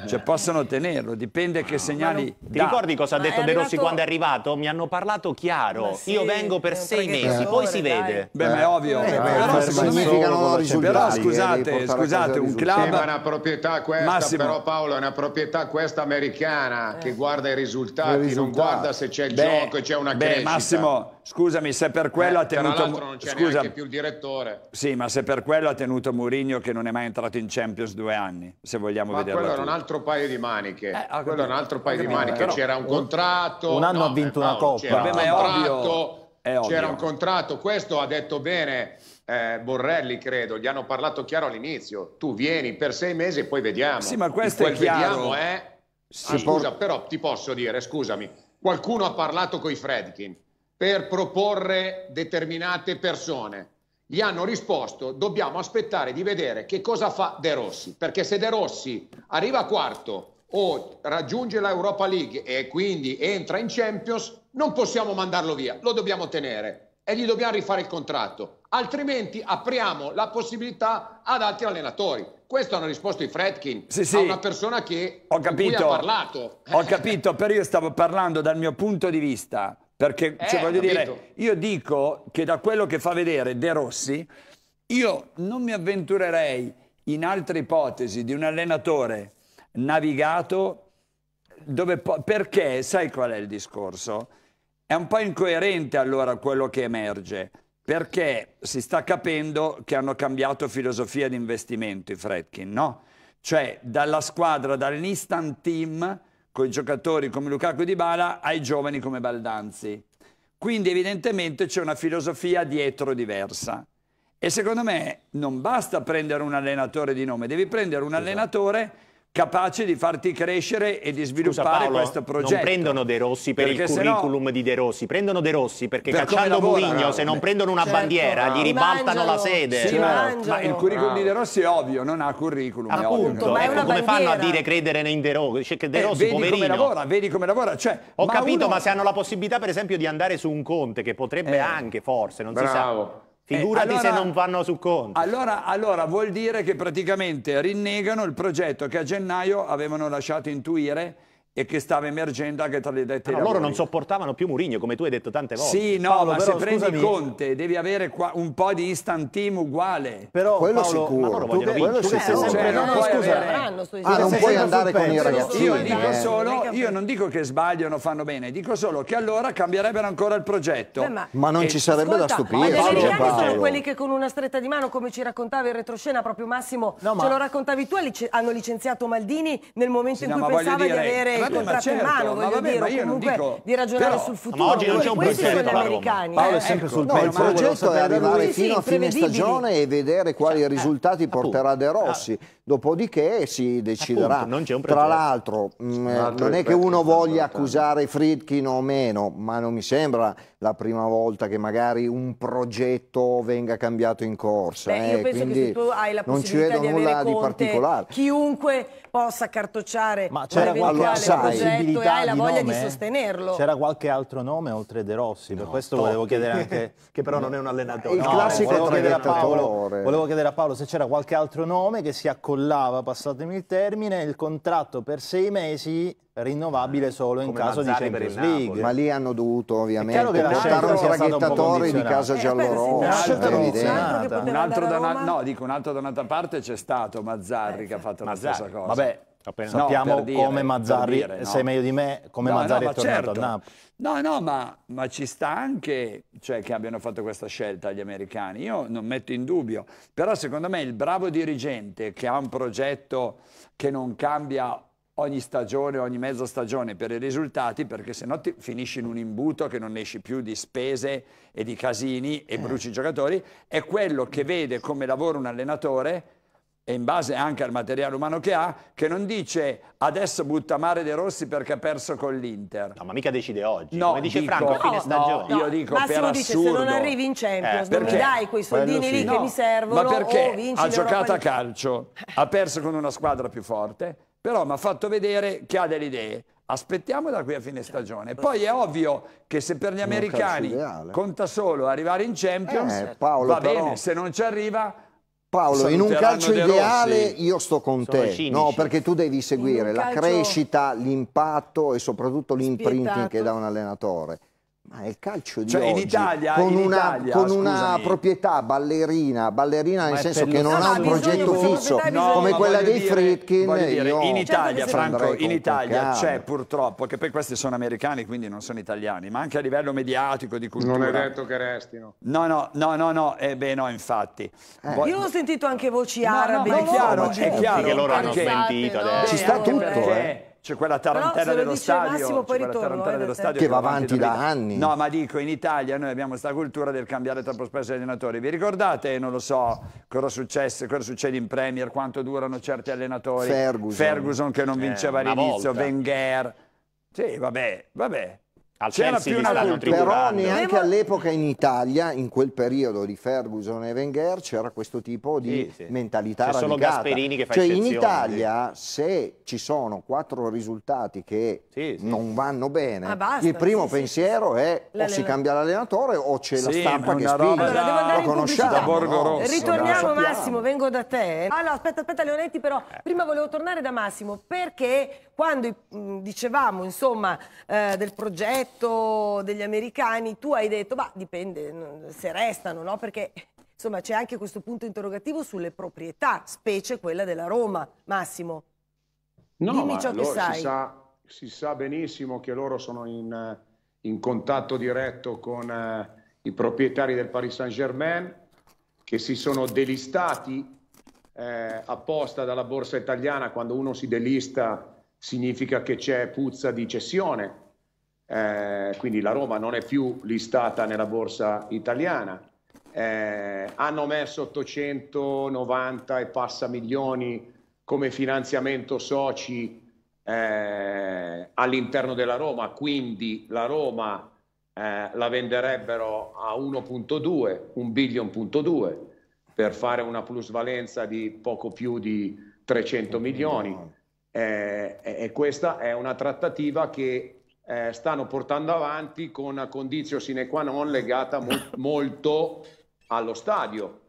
cioè possono tenerlo, dipende che segnali non... Ti ricordi cosa ha detto De Rossi quando è arrivato? Mi hanno parlato chiaro, sì, io vengo per sei mesi, poi si vede. Beh, ma è ovvio. Eh, però, significano però scusate, scusate, un club... Sì, una proprietà questa, Massimo. però Paolo, è una proprietà questa americana che guarda i risultati, non guarda se c'è il beh, gioco e c'è una beh, crescita. Massimo, Scusami, se per quello eh, ha tenuto... Tra l'altro non c'è Scusa, neanche più il direttore. Sì, ma se per quello ha tenuto Mourinho che non è mai entrato in Champions due anni, se vogliamo ma quello era un altro paio di maniche. Eh, quello è un altro paio di maniche. C'era un contratto... Un anno no, ha vinto una Coppa. Vabbè, ma è ovvio. C'era un contratto, questo ha detto bene eh, Borrelli, credo, gli hanno parlato chiaro all'inizio. Tu vieni per sei mesi e poi vediamo. Sì, ma questo è chiaro. vediamo è... Sì. Ah, scusa, però ti posso dire, scusami, qualcuno ha parlato con i Fredkin per proporre determinate persone. Gli hanno risposto dobbiamo aspettare di vedere che cosa fa De Rossi, perché se De Rossi arriva quarto o raggiunge l'Europa League e quindi entra in Champions, non possiamo mandarlo via, lo dobbiamo tenere e gli dobbiamo rifare il contratto, altrimenti apriamo la possibilità ad altri allenatori. Questo hanno risposto i Fredkin sì, sì. a una persona che ho capito, ha parlato. Ho capito, però io stavo parlando dal mio punto di vista perché, eh, cioè, voglio dire, io dico che da quello che fa vedere De Rossi, io non mi avventurerei in altre ipotesi di un allenatore navigato dove perché, sai qual è il discorso? È un po' incoerente allora quello che emerge, perché si sta capendo che hanno cambiato filosofia di investimento i Fredkin, no? Cioè dalla squadra, dall'instant team con i giocatori come Lukaku Di Bala ai giovani come Baldanzi. Quindi evidentemente c'è una filosofia dietro diversa. E secondo me non basta prendere un allenatore di nome, devi prendere un esatto. allenatore capace di farti crescere e di sviluppare Scusa Paolo, questo progetto. Non prendono De Rossi per perché il curriculum no, di De Rossi, prendono De Rossi perché per cacciando Mourinho, se non prendono una certo, bandiera, gli ribaltano la sede. Sì, ma, ma, il curriculum di De Rossi è ovvio, non ha curriculum. Appunto, ma ecco, come fanno a dire credere in De Rossi? Cioè che De eh, Rossi, eh, vedi poverino. come lavora, vedi come lavora. Cioè, Ho capito, uno... ma se hanno la possibilità, per esempio, di andare su un Conte, che potrebbe eh. anche, forse, non Bravo. si sa Figurati eh, allora, se non vanno su conto. Allora, allora, vuol dire che praticamente rinnegano il progetto che a gennaio avevano lasciato intuire e che stava emergendo anche tra le dette no, loro non sopportavano più Murigno come tu hai detto tante volte. Sì no Paolo, ma però, se prendi scusami. Conte devi avere qua un po' di instant team uguale. Però quello Paolo, sicuro. ma loro vogliono quello vincere sicuro. Cioè, non, non scusa avere... ah, non puoi andare con i ragazzini. Io, dico eh. solo, io non dico che sbagliano fanno bene dico solo che allora cambierebbero ancora il progetto. Beh, ma, ma, non e, ci sarebbe ascolta, da stupire ma gli americani sono quelli che con una stretta di mano come ci raccontavi in retroscena proprio Massimo no, ce lo raccontavi tu hanno licenziato Maldini nel momento in cui pensava di avere il contratto in mano voglio vabbè, dire, io non dico, di ragionare però, sul futuro. Ma oggi non c'è un progetto sono americani. Paolo è eh. sempre ecco, sul no, pezzo. Il progetto è arrivare fino a fine stagione e vedere quali cioè, risultati porterà De Rossi. Dopodiché si deciderà. Tra l'altro, mm, non è che uno voglia accusare Friedkin o meno, ma non mi sembra la prima volta che magari un progetto venga cambiato in corsa. Beh, eh, quindi non ci vedo nulla di particolare. Chiunque possa cartocciare ma c'era qualche altra progetto e hai la voglia di, di sostenerlo. C'era qualche altro nome oltre De Rossi, per questo Totti. volevo chiedere anche... che però non è un allenatore. Il no, classico volevo chiedere, Paolo, volevo chiedere a Paolo se c'era qualche altro nome che si accollava, passatemi il termine, il contratto per sei mesi rinnovabile solo in caso Mazzari di Champions League. Ma lì hanno dovuto ovviamente portare un traghettatore di casa giallorossa. Eh, un altro da no, dico un altro da un'altra parte c'è stato Mazzarri che ha fatto Mazzarri. la stessa cosa. Vabbè, Appena sappiamo no, dire, come Mazzarri, dire, no. sei meglio di me, come no, Mazzarri è tornato certo. a Napoli. No, no, ma, ma, ci sta anche cioè, che abbiano fatto questa scelta gli americani. Io non metto in dubbio, però secondo me il bravo dirigente che ha un progetto che non cambia ogni stagione, ogni mezza stagione per i risultati, perché se no ti finisci in un imbuto che non esci più di spese e di casini e bruci i giocatori, è quello che vede come lavora un allenatore e in base anche al materiale umano che ha, che non dice adesso butta mare De Rossi perché ha perso con l'Inter. No, ma mica decide oggi. No, Come dice dico, Franco, a fine no, stagione. No, io dico Massimo per dice assurdo. se non arrivi in Champions, eh, non mi dai quei soldini sì. lì no, che mi servono Ma perché o vinci ha giocato a calcio, ha perso con una squadra più forte, però mi ha fatto vedere che ha delle idee. Aspettiamo da qui a fine stagione. Poi è ovvio che se per gli americani conta solo arrivare in Champions, eh, Paolo, va però... bene, se non ci arriva Paolo, in un calcio ideale io sto con Sono te, cinici. no, perché tu devi seguire la calcio crescita, l'impatto e soprattutto l'imprinting che dà un allenatore. Ma è il calcio di Cioè, in oggi, Italia- con, in una, Italia, con una proprietà ballerina, ballerina nel senso che non No, ha un progetto fisso, No, come quella dei dire- Fritkin. voglio dire, io in Italia, Certo che Franco, in Italia c'è purtroppo, che poi questi sono americani, quindi non sono italiani, ma anche a livello mediatico, di cultura. Non è detto che restino. No, no, no, no, no, eh, beh, no, infatti. Poi- Io ho sentito anche voci No, no, arabe. ma è chiaro, è chiaro. Che loro hanno smentito no? adesso. Ci sta anche tutto, eh. C'è quella tarantella dello stadio, tarantella eh, dello stadio Che va va avanti da da anni. No, ma dico, in Italia noi abbiamo questa cultura del cambiare troppo spesso gli allenatori. Vi ricordate, non lo so, cosa successe, cosa succede in Premier, quanto durano certi allenatori? Ferguson. Ferguson che non Eh, vinceva una all'inizio. Wenger. Sì, vabbè, vabbè. Al C'era più una cultura. Però neanche Devo- all'epoca in Italia, in quel periodo di Ferguson e Wenger, c'era questo tipo di Sì, sì. mentalità C'è solo. Gasperini che fa Cioè in Italia, se ci sono quattro risultati che Sì, sì. non vanno bene, Ah, basta, il primo sì, sì, pensiero è o si cambia l'allenatore o c'è la stampa che spinge. Allora, devo andare Lo in conosciamo, pubblicità. Borgo no? Rosso. Ritorniamo. Massimo, vengo da te. Ah no, aspetta, aspetta Leonetti però, prima volevo tornare da Massimo perché quando mh, dicevamo insomma eh, del progetto degli americani, tu hai detto, ma dipende se restano, no? Perché insomma c'è anche questo punto interrogativo sulle proprietà, specie quella della Roma, Massimo. No, Dimmi ciò che sai. Si sa, si sa benissimo che loro sono in, in contatto diretto con eh, i proprietari del Paris Saint-Germain, che si sono delistati eh, apposta dalla borsa italiana. Quando uno si delista significa che c'è puzza di cessione. Eh, quindi la Roma non è più listata nella borsa italiana. Eh, hanno messo 890 e passa milioni come finanziamento soci eh, all'interno della Roma, quindi la Roma eh, la venderebbero a 1.2, un billion.2 per fare una plusvalenza di poco più di 300 milioni. Eh, e questa è una trattativa che eh, stanno portando avanti con una condizione sine qua non legata mo- molto allo stadio,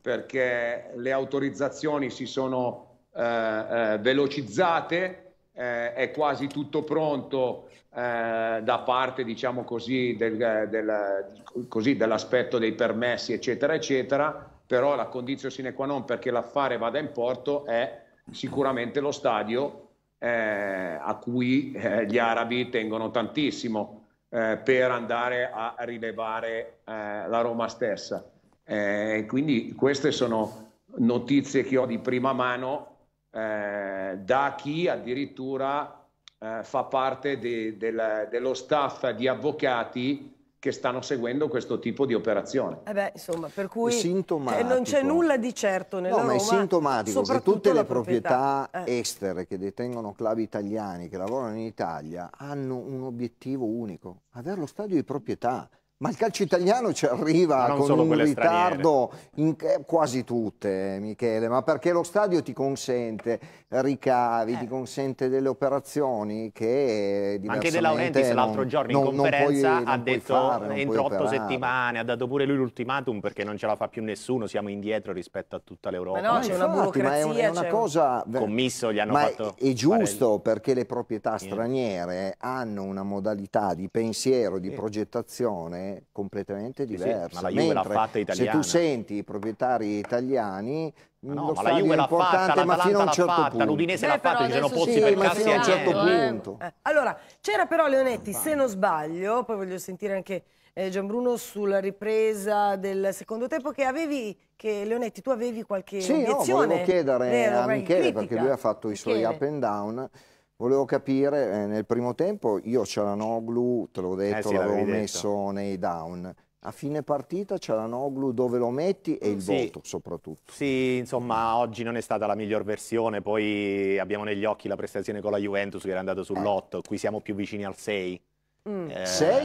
perché le autorizzazioni si sono eh, eh, velocizzate, eh, è quasi tutto pronto eh, da parte, diciamo così, del, del- così, dell'aspetto dei permessi, eccetera, eccetera, però la condizione sine qua non perché l'affare vada in porto è sicuramente lo stadio eh, a cui eh, gli arabi tengono tantissimo eh, per andare a rilevare eh, la Roma stessa. Eh, quindi queste sono notizie che ho di prima mano da chi addirittura fa parte de- del- dello staff di avvocati che stanno seguendo questo tipo di operazione. Eh beh, insomma, per cui eh, non c'è nulla di certo nella No, ma è Roma, sintomatico che soprattutto tutte le proprietà Eh. estere che detengono club italiani che lavorano in Italia hanno un obiettivo unico, avere lo stadio di proprietà. Ma il calcio italiano ci arriva con un ritardo, in- eh, quasi tutte, Michele, ma perché lo stadio ti consente ricavi, Eh. ti consente delle operazioni che Ma anche De Laurentiis l'altro giorno in non- non puoi- conferenza non ha puoi detto fare, entro puoi otto settimane, ha dato pure lui l'ultimatum perché non ce la fa più nessuno, siamo indietro rispetto a tutta l'Europa. Ma no, c'è una infatti, ma è un- burocrazia, è una c'è un- cosa Commisso gli hanno ma fatto è, è giusto fare perché le proprietà straniere hanno una modalità di pensiero, di Sì. progettazione completamente Sì, sì, diversa. ma la Juve l'ha fatta se italiana. tu senti i proprietari italiani, Ma no, lo ma la Juve l'ha fatta, ma fino a un l'ha certo fatta, punto. l'Udinese l'ha fatto, però ci sono pozzi sì, per ma cassi fino a un certo niente. punto. Eh, allora, c'era però Leonetti, se non sbaglio, poi voglio sentire anche eh, Gianbruno sulla ripresa del secondo tempo, che avevi, che Leonetti, tu avevi qualche Sì, no, obiezione? volevo chiedere vero, a Michele, critica? perché lui ha fatto i suoi Michele. up and down, volevo capire, eh, nel primo tempo io Cialanoglu, te l'ho detto, Eh sì, l'avevo messo nei down, a fine partita c'è la Noglu dove lo metti e il sì. voto soprattutto. Sì, insomma, oggi non è stata la miglior versione, poi abbiamo negli occhi la prestazione con la Juventus che era andato sull'8, eh. qui siamo più vicini al 6. 6 mm.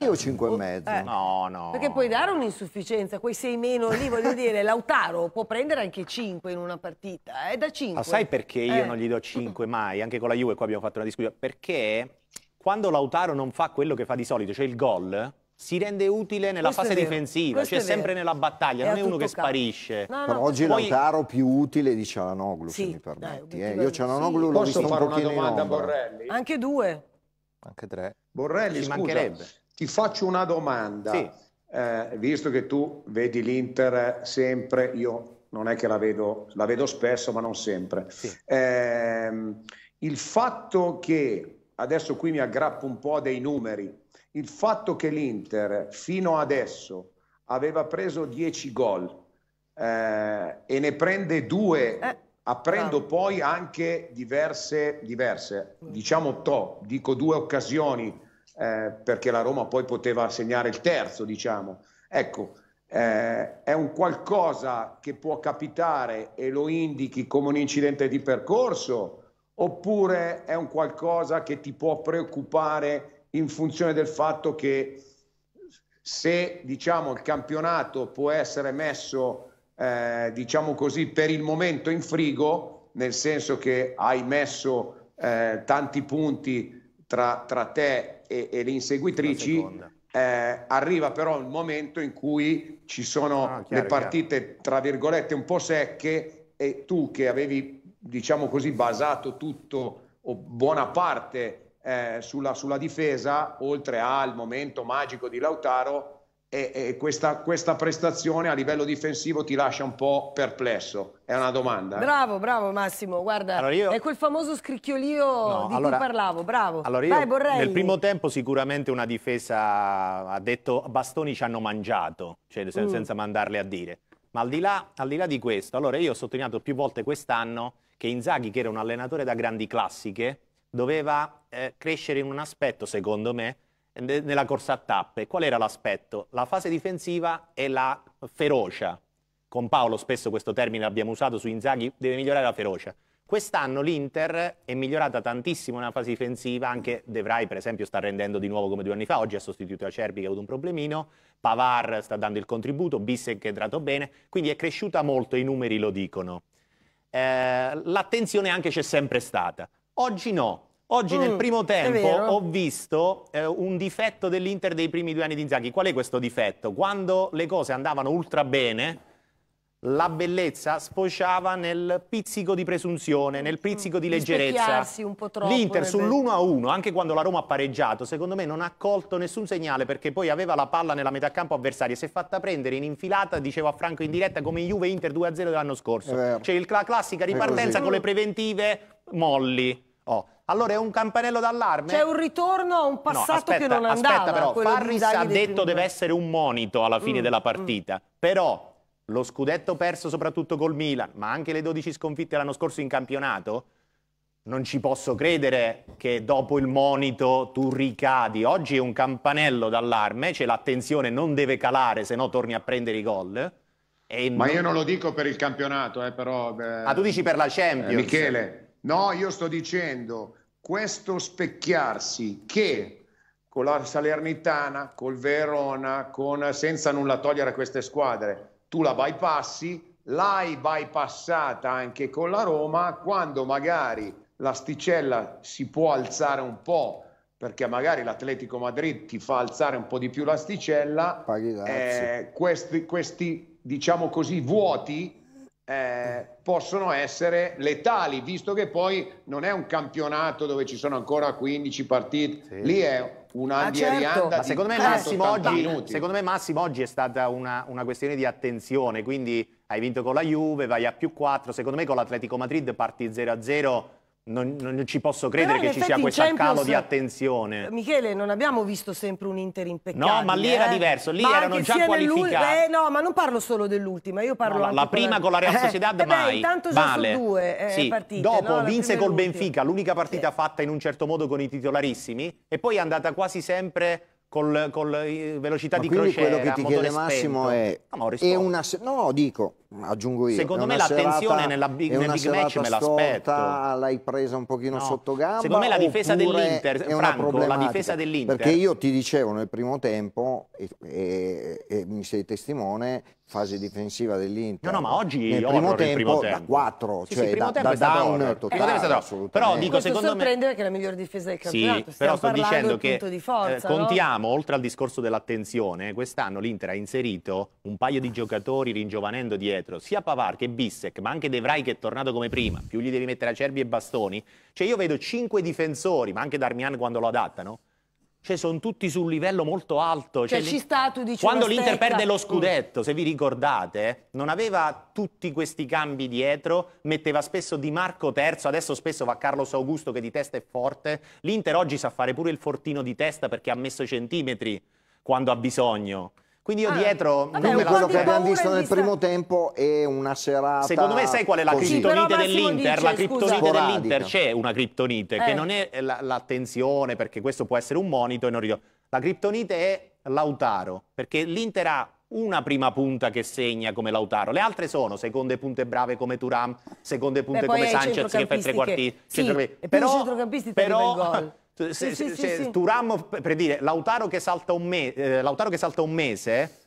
eh, o 5 e mezzo? Eh. No, no. Perché puoi dare un'insufficienza, quei 6 meno lì, voglio dire, Lautaro può prendere anche 5 in una partita, è da 5. Ma sai perché io eh. non gli do 5 mai? Anche con la Juve qua abbiamo fatto una discussione. Perché quando Lautaro non fa quello che fa di solito, cioè il gol, si rende utile nella Questo fase difensiva, cioè sempre nella battaglia, è non è uno che campo. sparisce. No, no, Però oggi poi... Lautaro più utile di Cialanoglu, sì, se mi permetti. Dai, eh. Io Cialanoglu sì. l'ho visto fare un una domanda a Borrelli? Anche due. Anche tre. Borrelli, Ci scusa, ti faccio una domanda. Sì. Eh, visto che tu vedi l'Inter sempre, io non è che la vedo, la vedo spesso, ma non sempre. Sì. Eh, il fatto che, adesso qui mi aggrappo un po' dei numeri, il fatto che l'Inter fino adesso aveva preso 10 gol eh, e ne prende due, eh, aprendo ah. poi anche diverse, diverse, diciamo to, dico due occasioni, eh, perché la Roma poi poteva segnare il terzo, diciamo. Ecco, eh, è un qualcosa che può capitare e lo indichi come un incidente di percorso, oppure è un qualcosa che ti può preoccupare in funzione del fatto che se diciamo, il campionato può essere messo eh, diciamo così, per il momento in frigo, nel senso che hai messo eh, tanti punti tra, tra te e, e, le inseguitrici, eh, arriva però il momento in cui ci sono ah, chiaro, le partite chiaro. tra virgolette un po' secche e tu che avevi diciamo così basato tutto o buona parte eh, sulla, sulla, difesa, oltre al momento magico di Lautaro, e, e questa, questa, prestazione a livello difensivo ti lascia un po' perplesso? È una domanda. Eh? Bravo, bravo Massimo, guarda, allora io... è quel famoso scricchiolio no, di allora, cui parlavo, bravo. Allora io, Vai. Nel primo tempo sicuramente una difesa, ha detto, bastoni ci hanno mangiato, cioè, mm. senza mandarle a dire. Ma al di, là, al di là di questo, allora io ho sottolineato più volte quest'anno che Inzaghi, che era un allenatore da grandi classiche, doveva eh, crescere in un aspetto, secondo me, nella corsa a tappe. Qual era l'aspetto? La fase difensiva e la ferocia. Con Paolo spesso questo termine l'abbiamo usato su Inzaghi, deve migliorare la ferocia. Quest'anno l'Inter è migliorata tantissimo nella fase difensiva, anche De Vrij per esempio sta rendendo di nuovo come due anni fa, oggi ha sostituito Acerbi che ha avuto un problemino, Pavar sta dando il contributo, Bissek è entrato bene, quindi è cresciuta molto, i numeri lo dicono. Eh, l'attenzione anche c'è sempre stata. Oggi no. Oggi mm, nel primo tempo ho visto eh, un difetto dell'Inter dei primi due anni di Inzaghi. Qual è questo difetto? Quando le cose andavano ultra bene, la bellezza sfociava nel pizzico di presunzione, nel pizzico di leggerezza. un po' troppo. L'Inter sull'1-1, anche quando la Roma ha pareggiato, secondo me non ha colto nessun segnale perché poi aveva la palla nella metà campo avversaria, si è fatta prendere in infilata, dicevo a Franco in diretta, come Juve Inter 2-0 dell'anno scorso. C'è la classica ripartenza con le preventive molli. Oh. Allora è un campanello d'allarme? C'è un ritorno a un passato no, aspetta, che non andava. Aspetta però, Farris ha detto deve essere un monito alla fine mm, della partita, mm. però lo scudetto perso soprattutto col Milan, ma anche le 12 sconfitte l'anno scorso in campionato, non ci posso credere che dopo il monito tu ricadi. Oggi è un campanello d'allarme, cioè l'attenzione non deve calare se no torni a prendere i gol. Ma non... io non lo dico per il campionato, eh, però... Beh... Ah, tu dici per la Champions? Eh, Michele, no, io sto dicendo questo specchiarsi che con la Salernitana, col Verona, con, senza nulla togliere a queste squadre, tu la bypassi, l'hai bypassata anche con la Roma, quando magari l'asticella si può alzare un po', perché magari l'Atletico Madrid ti fa alzare un po' di più l'asticella, eh, questi, questi, diciamo così, vuoti eh, possono essere letali, visto che poi non è un campionato dove ci sono ancora 15 partite, sì. lì è una ah, certo. Ma secondo me, Massimo, oggi, secondo me Massimo oggi è stata una, una, questione di attenzione, quindi hai vinto con la Juve, vai a più 4, secondo me con l'Atletico Madrid parti 0-0 non, non, ci posso credere che ci sia questo calo di attenzione. Michele, non abbiamo visto sempre un Inter impeccabile. No, ma lì era eh? diverso, lì ma erano già qualificati. Eh, no, ma non parlo solo dell'ultima, io parlo no, anche La prima la... con la Real eh, Sociedad eh, mai. Beh, intanto già vale. sono due eh, sì. partite. Dopo no? vinse col Benfica, l'unica partita fatta in un certo modo con i titolarissimi, e poi è andata quasi sempre con, con velocità Ma di crociera, quello che ti chiede Massimo è, no, è una no, dico, aggiungo io. Secondo me l'attenzione nel big match me l'aspetto. L'hai presa un pochino no. sotto gamba? Secondo me la difesa dell'Inter, Franco, la difesa dell'Inter. Perché io ti dicevo nel primo tempo e, e, e mi sei testimone fase difensiva dell'Inter. No, no, ma oggi nel primo tempo, primo tempo. da 4, sì, cioè sì, da, da down totale, eh, Però dico, Questo secondo sorprende me... perché è la miglior difesa del campionato. Sì, però sto dicendo che di forza, eh, contiamo, no? oltre al discorso dell'attenzione, quest'anno l'Inter ha inserito un paio di giocatori ringiovanendo dietro, sia Pavar che Bissek, ma anche De Vrij che è tornato come prima, più gli devi mettere Acerbi e Bastoni. Cioè io vedo cinque difensori, ma anche Darmian quando lo adattano, cioè sono tutti su un livello molto alto. Cioè, cioè ci sta, Quando l'Inter perde lo scudetto, se vi ricordate, non aveva tutti questi cambi dietro, metteva spesso Di Marco terzo, adesso spesso va Carlos Augusto che di testa è forte. L'Inter oggi sa fare pure il fortino di testa perché ha messo centimetri quando ha bisogno. Quindi io ah, dietro vabbè, non me la quello che abbiamo visto nel primo tempo è una serata Secondo me sai qual è la criptonite dell'Inter? La criptonite dell'Inter c'è una criptonite eh. che non è l'attenzione perché questo può essere un monito e non rido. La criptonite è Lautaro, perché l'Inter ha una prima punta che segna come Lautaro, le altre sono seconde punte brave come Turam, seconde punte Beh, come Sanchez che fa i tre quarti. Sì, però, centrocampisti però, gol. Se, sì, se, sì, se, Turam, per dire, Lautaro che salta un, me, eh, Lautaro che salta un mese,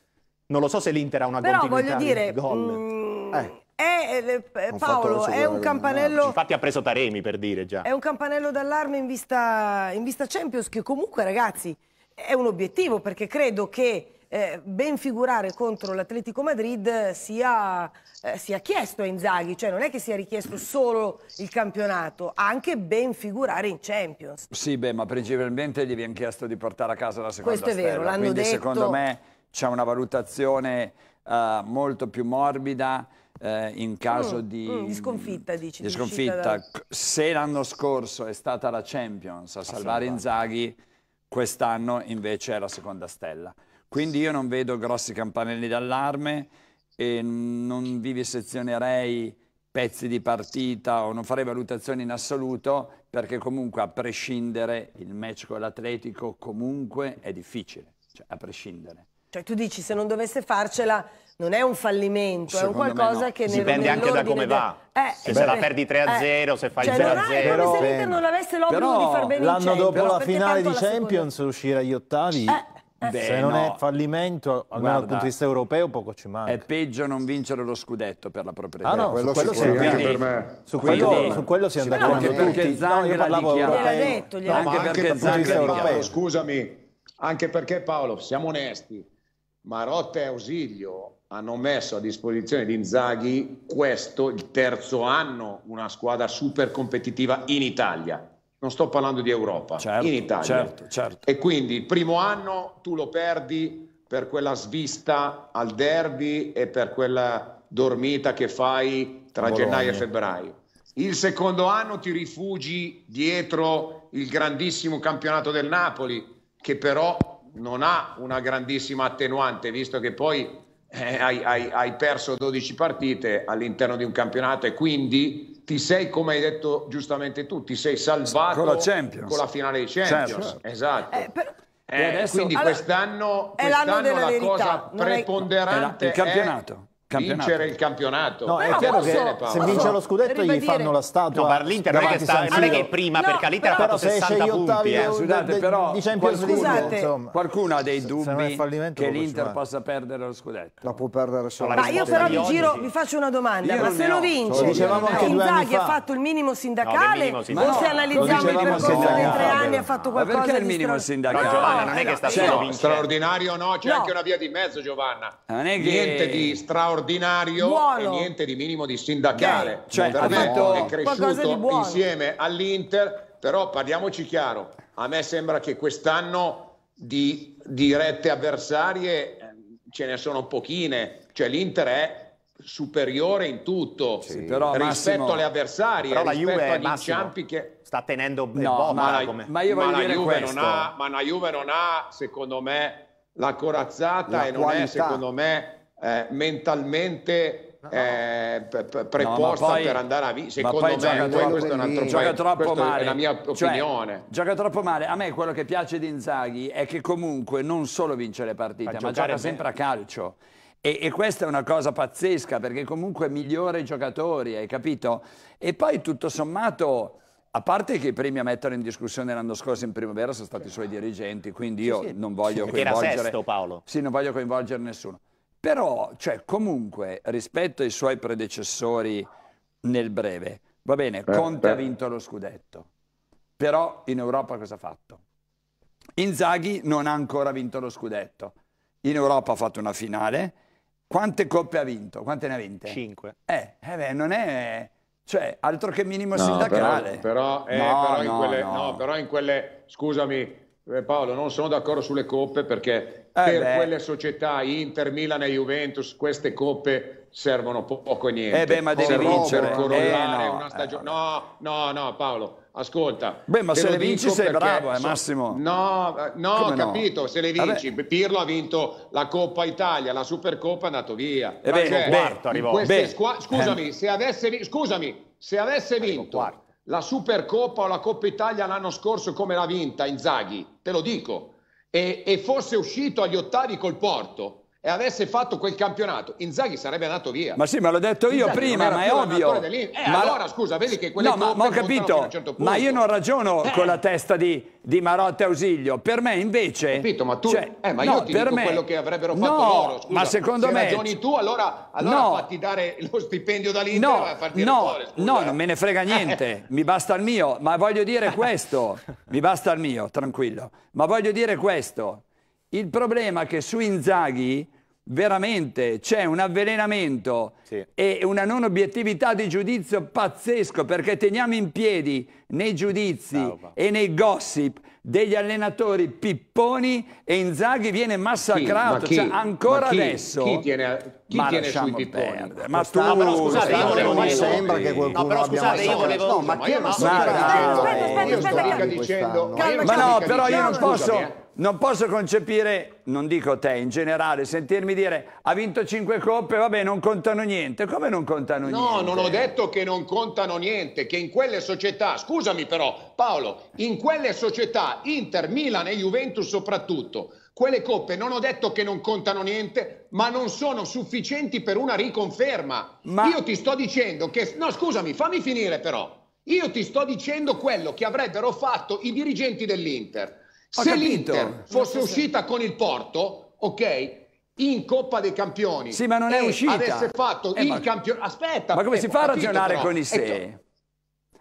non lo so se l'Inter ha una Però continuità voglio dire, gol. Mm, eh. È, eh, Paolo, è un campanello... Infatti ha preso Taremi per dire già. È un campanello d'allarme in vista, in vista Champions che comunque, ragazzi, è un obiettivo perché credo che eh, ben figurare contro l'Atletico Madrid sia, eh, sia, chiesto a Inzaghi, cioè non è che sia richiesto solo il campionato, anche ben figurare in Champions. Sì, beh, ma principalmente gli viene chiesto di portare a casa la seconda Questo è vero, l'hanno detto. secondo me c'è una valutazione uh, molto più morbida uh, in caso mm, di, mm, di, sconfitta, dici. Di sconfitta. Da... Se l'anno scorso è stata la Champions a salvare Inzaghi, quest'anno invece è la seconda stella. Quindi io non vedo grossi campanelli d'allarme e non vivisezionerei pezzi di partita o non farei valutazioni in assoluto perché comunque a prescindere il match con l'Atletico comunque è difficile, cioè a prescindere. Cioè tu dici se non dovesse farcela non è un fallimento, Secondo è un qualcosa no. che Dipende anche da come va. Eh, se, se la perdi 3-0, eh, se fai cioè, 0-0. Però, se l'Inter non avesse l'obbligo di far bene L'anno dopo la finale di Champions uscire agli ottavi... Eh Beh, Se non no. è fallimento, almeno Guarda, dal punto di vista europeo, poco ci manca. È peggio non vincere lo scudetto per la proprietà. Ah no, quello, quello sì, anche per me. Su quello, quindi, su quello siamo d'accordo. Anche perché Zang no, parlavo europeo. Detto, no, anche, anche perché Zang Paolo, scusami, anche perché Paolo, siamo onesti, Marotta e Ausilio hanno messo a disposizione di Inzaghi questo, il terzo anno, una squadra super competitiva in Italia non sto parlando di Europa, certo, in Italia. Certo, certo. E quindi il primo anno tu lo perdi per quella svista al derby e per quella dormita che fai tra Bologna. gennaio e febbraio. Il secondo anno ti rifugi dietro il grandissimo campionato del Napoli, che però non ha una grandissima attenuante, visto che poi eh, hai, hai, hai perso 12 partite all'interno di un campionato e quindi ti sei, come hai detto giustamente tu, ti sei salvato con la, con la finale di Champions. Certo. Esatto. Eh, per... eh, adesso... quindi allora, quest'anno, quest'anno la verità. cosa preponderante è, il campionato campionato. vincere il campionato. No, è chiaro che se vince lo scudetto gli fanno la statua. No, ma l'Inter non, non è che prima, no, perché l'Inter ha fatto 60 punti. Eh. Scusate, però qualcuno, qualcuno ha dei dubbi che l'Inter possa perdere lo scudetto. La può perdere solo. Ma io però vi giro, vi faccio una domanda, ma se lo vince, Inzaghi ha fatto il minimo sindacale o se analizziamo il percorso dei tre anni ha fatto qualcosa di Perché il minimo sindacale? Giovanna non è che sta solo vincendo. Straordinario no, c'è anche una via di mezzo Giovanna. Niente di straordinario straordinario Buono. e niente di minimo di sindacale. Cioè, me è cresciuto insieme all'Inter, però parliamoci chiaro, a me sembra che quest'anno di dirette avversarie eh, ce ne sono pochine, cioè l'Inter è superiore in tutto sì, però, rispetto Massimo, alle avversarie, però rispetto Juve, agli Massimo, inciampi che sta tenendo no, ma, la, come... ma io voglio ma dire Juve questo. Non ha, ma la Juve non ha, secondo me, la corazzata la e non qualità. è, secondo me, eh, mentalmente eh, preposta no, poi, per andare a vincere. Secondo me troppo, questo è un altro gioca troppo male. è la mia cioè, opinione. Cioè, gioca troppo male. A me quello che piace di Inzaghi è che comunque non solo vince le partite, ma, ma gioca sempre a calcio. E, e, questa è una cosa pazzesca perché comunque migliora i giocatori, hai capito? E poi tutto sommato a parte che i primi a mettere in discussione l'anno scorso in primavera sono stati i suoi dirigenti, quindi io sì, sì. non voglio coinvolgere... Era sesto, Paolo. Sì, non voglio coinvolgere nessuno. Però, cioè, comunque, rispetto ai suoi predecessori nel breve, va bene, eh, Conte beh. ha vinto lo scudetto, però in Europa cosa ha fatto? Inzaghi non ha ancora vinto lo scudetto. In Europa ha fatto una finale. Quante coppe ha vinto? Quante ne ha vinte? Cinque. Eh, eh beh, non è cioè, altro che minimo no, sindacale. Però, però, eh, no, però, in no, quelle, no. però, in quelle, scusami eh, Paolo, non sono d'accordo sulle coppe perché eh per beh. quelle società, Inter, Milan e Juventus, queste coppe servono poco e niente. Eh beh, ma devi vincere. Corollare eh, una stagione. No, no, no, Paolo ascolta. Beh, ma se le vinci sei bravo, eh, Massimo. No, eh, no, ho capito, se le vinci. Vabbè. Pirlo ha vinto la Coppa Italia, la Supercoppa è andato via. E beh, cioè, quarto arrivò. Scusami, eh. se avesse, scusami, se avesse vinto la Supercoppa o la Coppa Italia l'anno scorso come l'ha vinta Inzaghi, te lo dico, e, e fosse uscito agli ottavi col Porto, e avesse fatto quel campionato, Inzaghi sarebbe andato via. Ma sì, ma l'ho detto io Inzaghi prima, ma è ovvio. Eh, ma allora scusa, vedi che quelle no, ma, ma ho capito, certo ma io non ragiono eh. con la testa di, di Marotta Ausilio. Per me invece... Ho capito, ma tu... Cioè, eh, ma io no, ti dico me, quello che avrebbero fatto no, loro. Scusa, ma secondo se me... ragioni tu, allora, allora no, fatti dare lo stipendio dall'Inter no, e farti no, fuori, no, non me ne frega niente. mi basta il mio. Ma voglio dire questo. mi basta il mio, tranquillo. Ma voglio dire questo. Il problema è che su Inzaghi veramente c'è un avvelenamento sì. e una non obiettività di giudizio pazzesco perché teniamo in piedi nei giudizi Ciao, e nei gossip degli allenatori pipponi e Inzaghi viene massacrato chi? Cioè, ancora chi? adesso chi tiene, chi ma tiene sui pipponi perdere. ma tu no, però scusate io volevo non sembra che qualcuno no, però scusate io volevo no ma chi è massacrato io sto mica dicendo ma no però io non posso eh non posso concepire, non dico te, in generale, sentirmi dire ha vinto cinque coppe, vabbè, non contano niente. Come non contano no, niente? No, non ho detto che non contano niente, che in quelle società, scusami però, Paolo, in quelle società, Inter, Milan e Juventus soprattutto, quelle coppe non ho detto che non contano niente, ma non sono sufficienti per una riconferma. Ma... Io ti sto dicendo che... No, scusami, fammi finire però. Io ti sto dicendo quello che avrebbero fatto i dirigenti dell'Inter se l'Inter fosse uscita con il Porto, ok, in Coppa dei Campioni, sì, ma non è uscita. avesse fatto eh, il ma... campione, aspetta, ma come si fa a ragionare però. con i sé?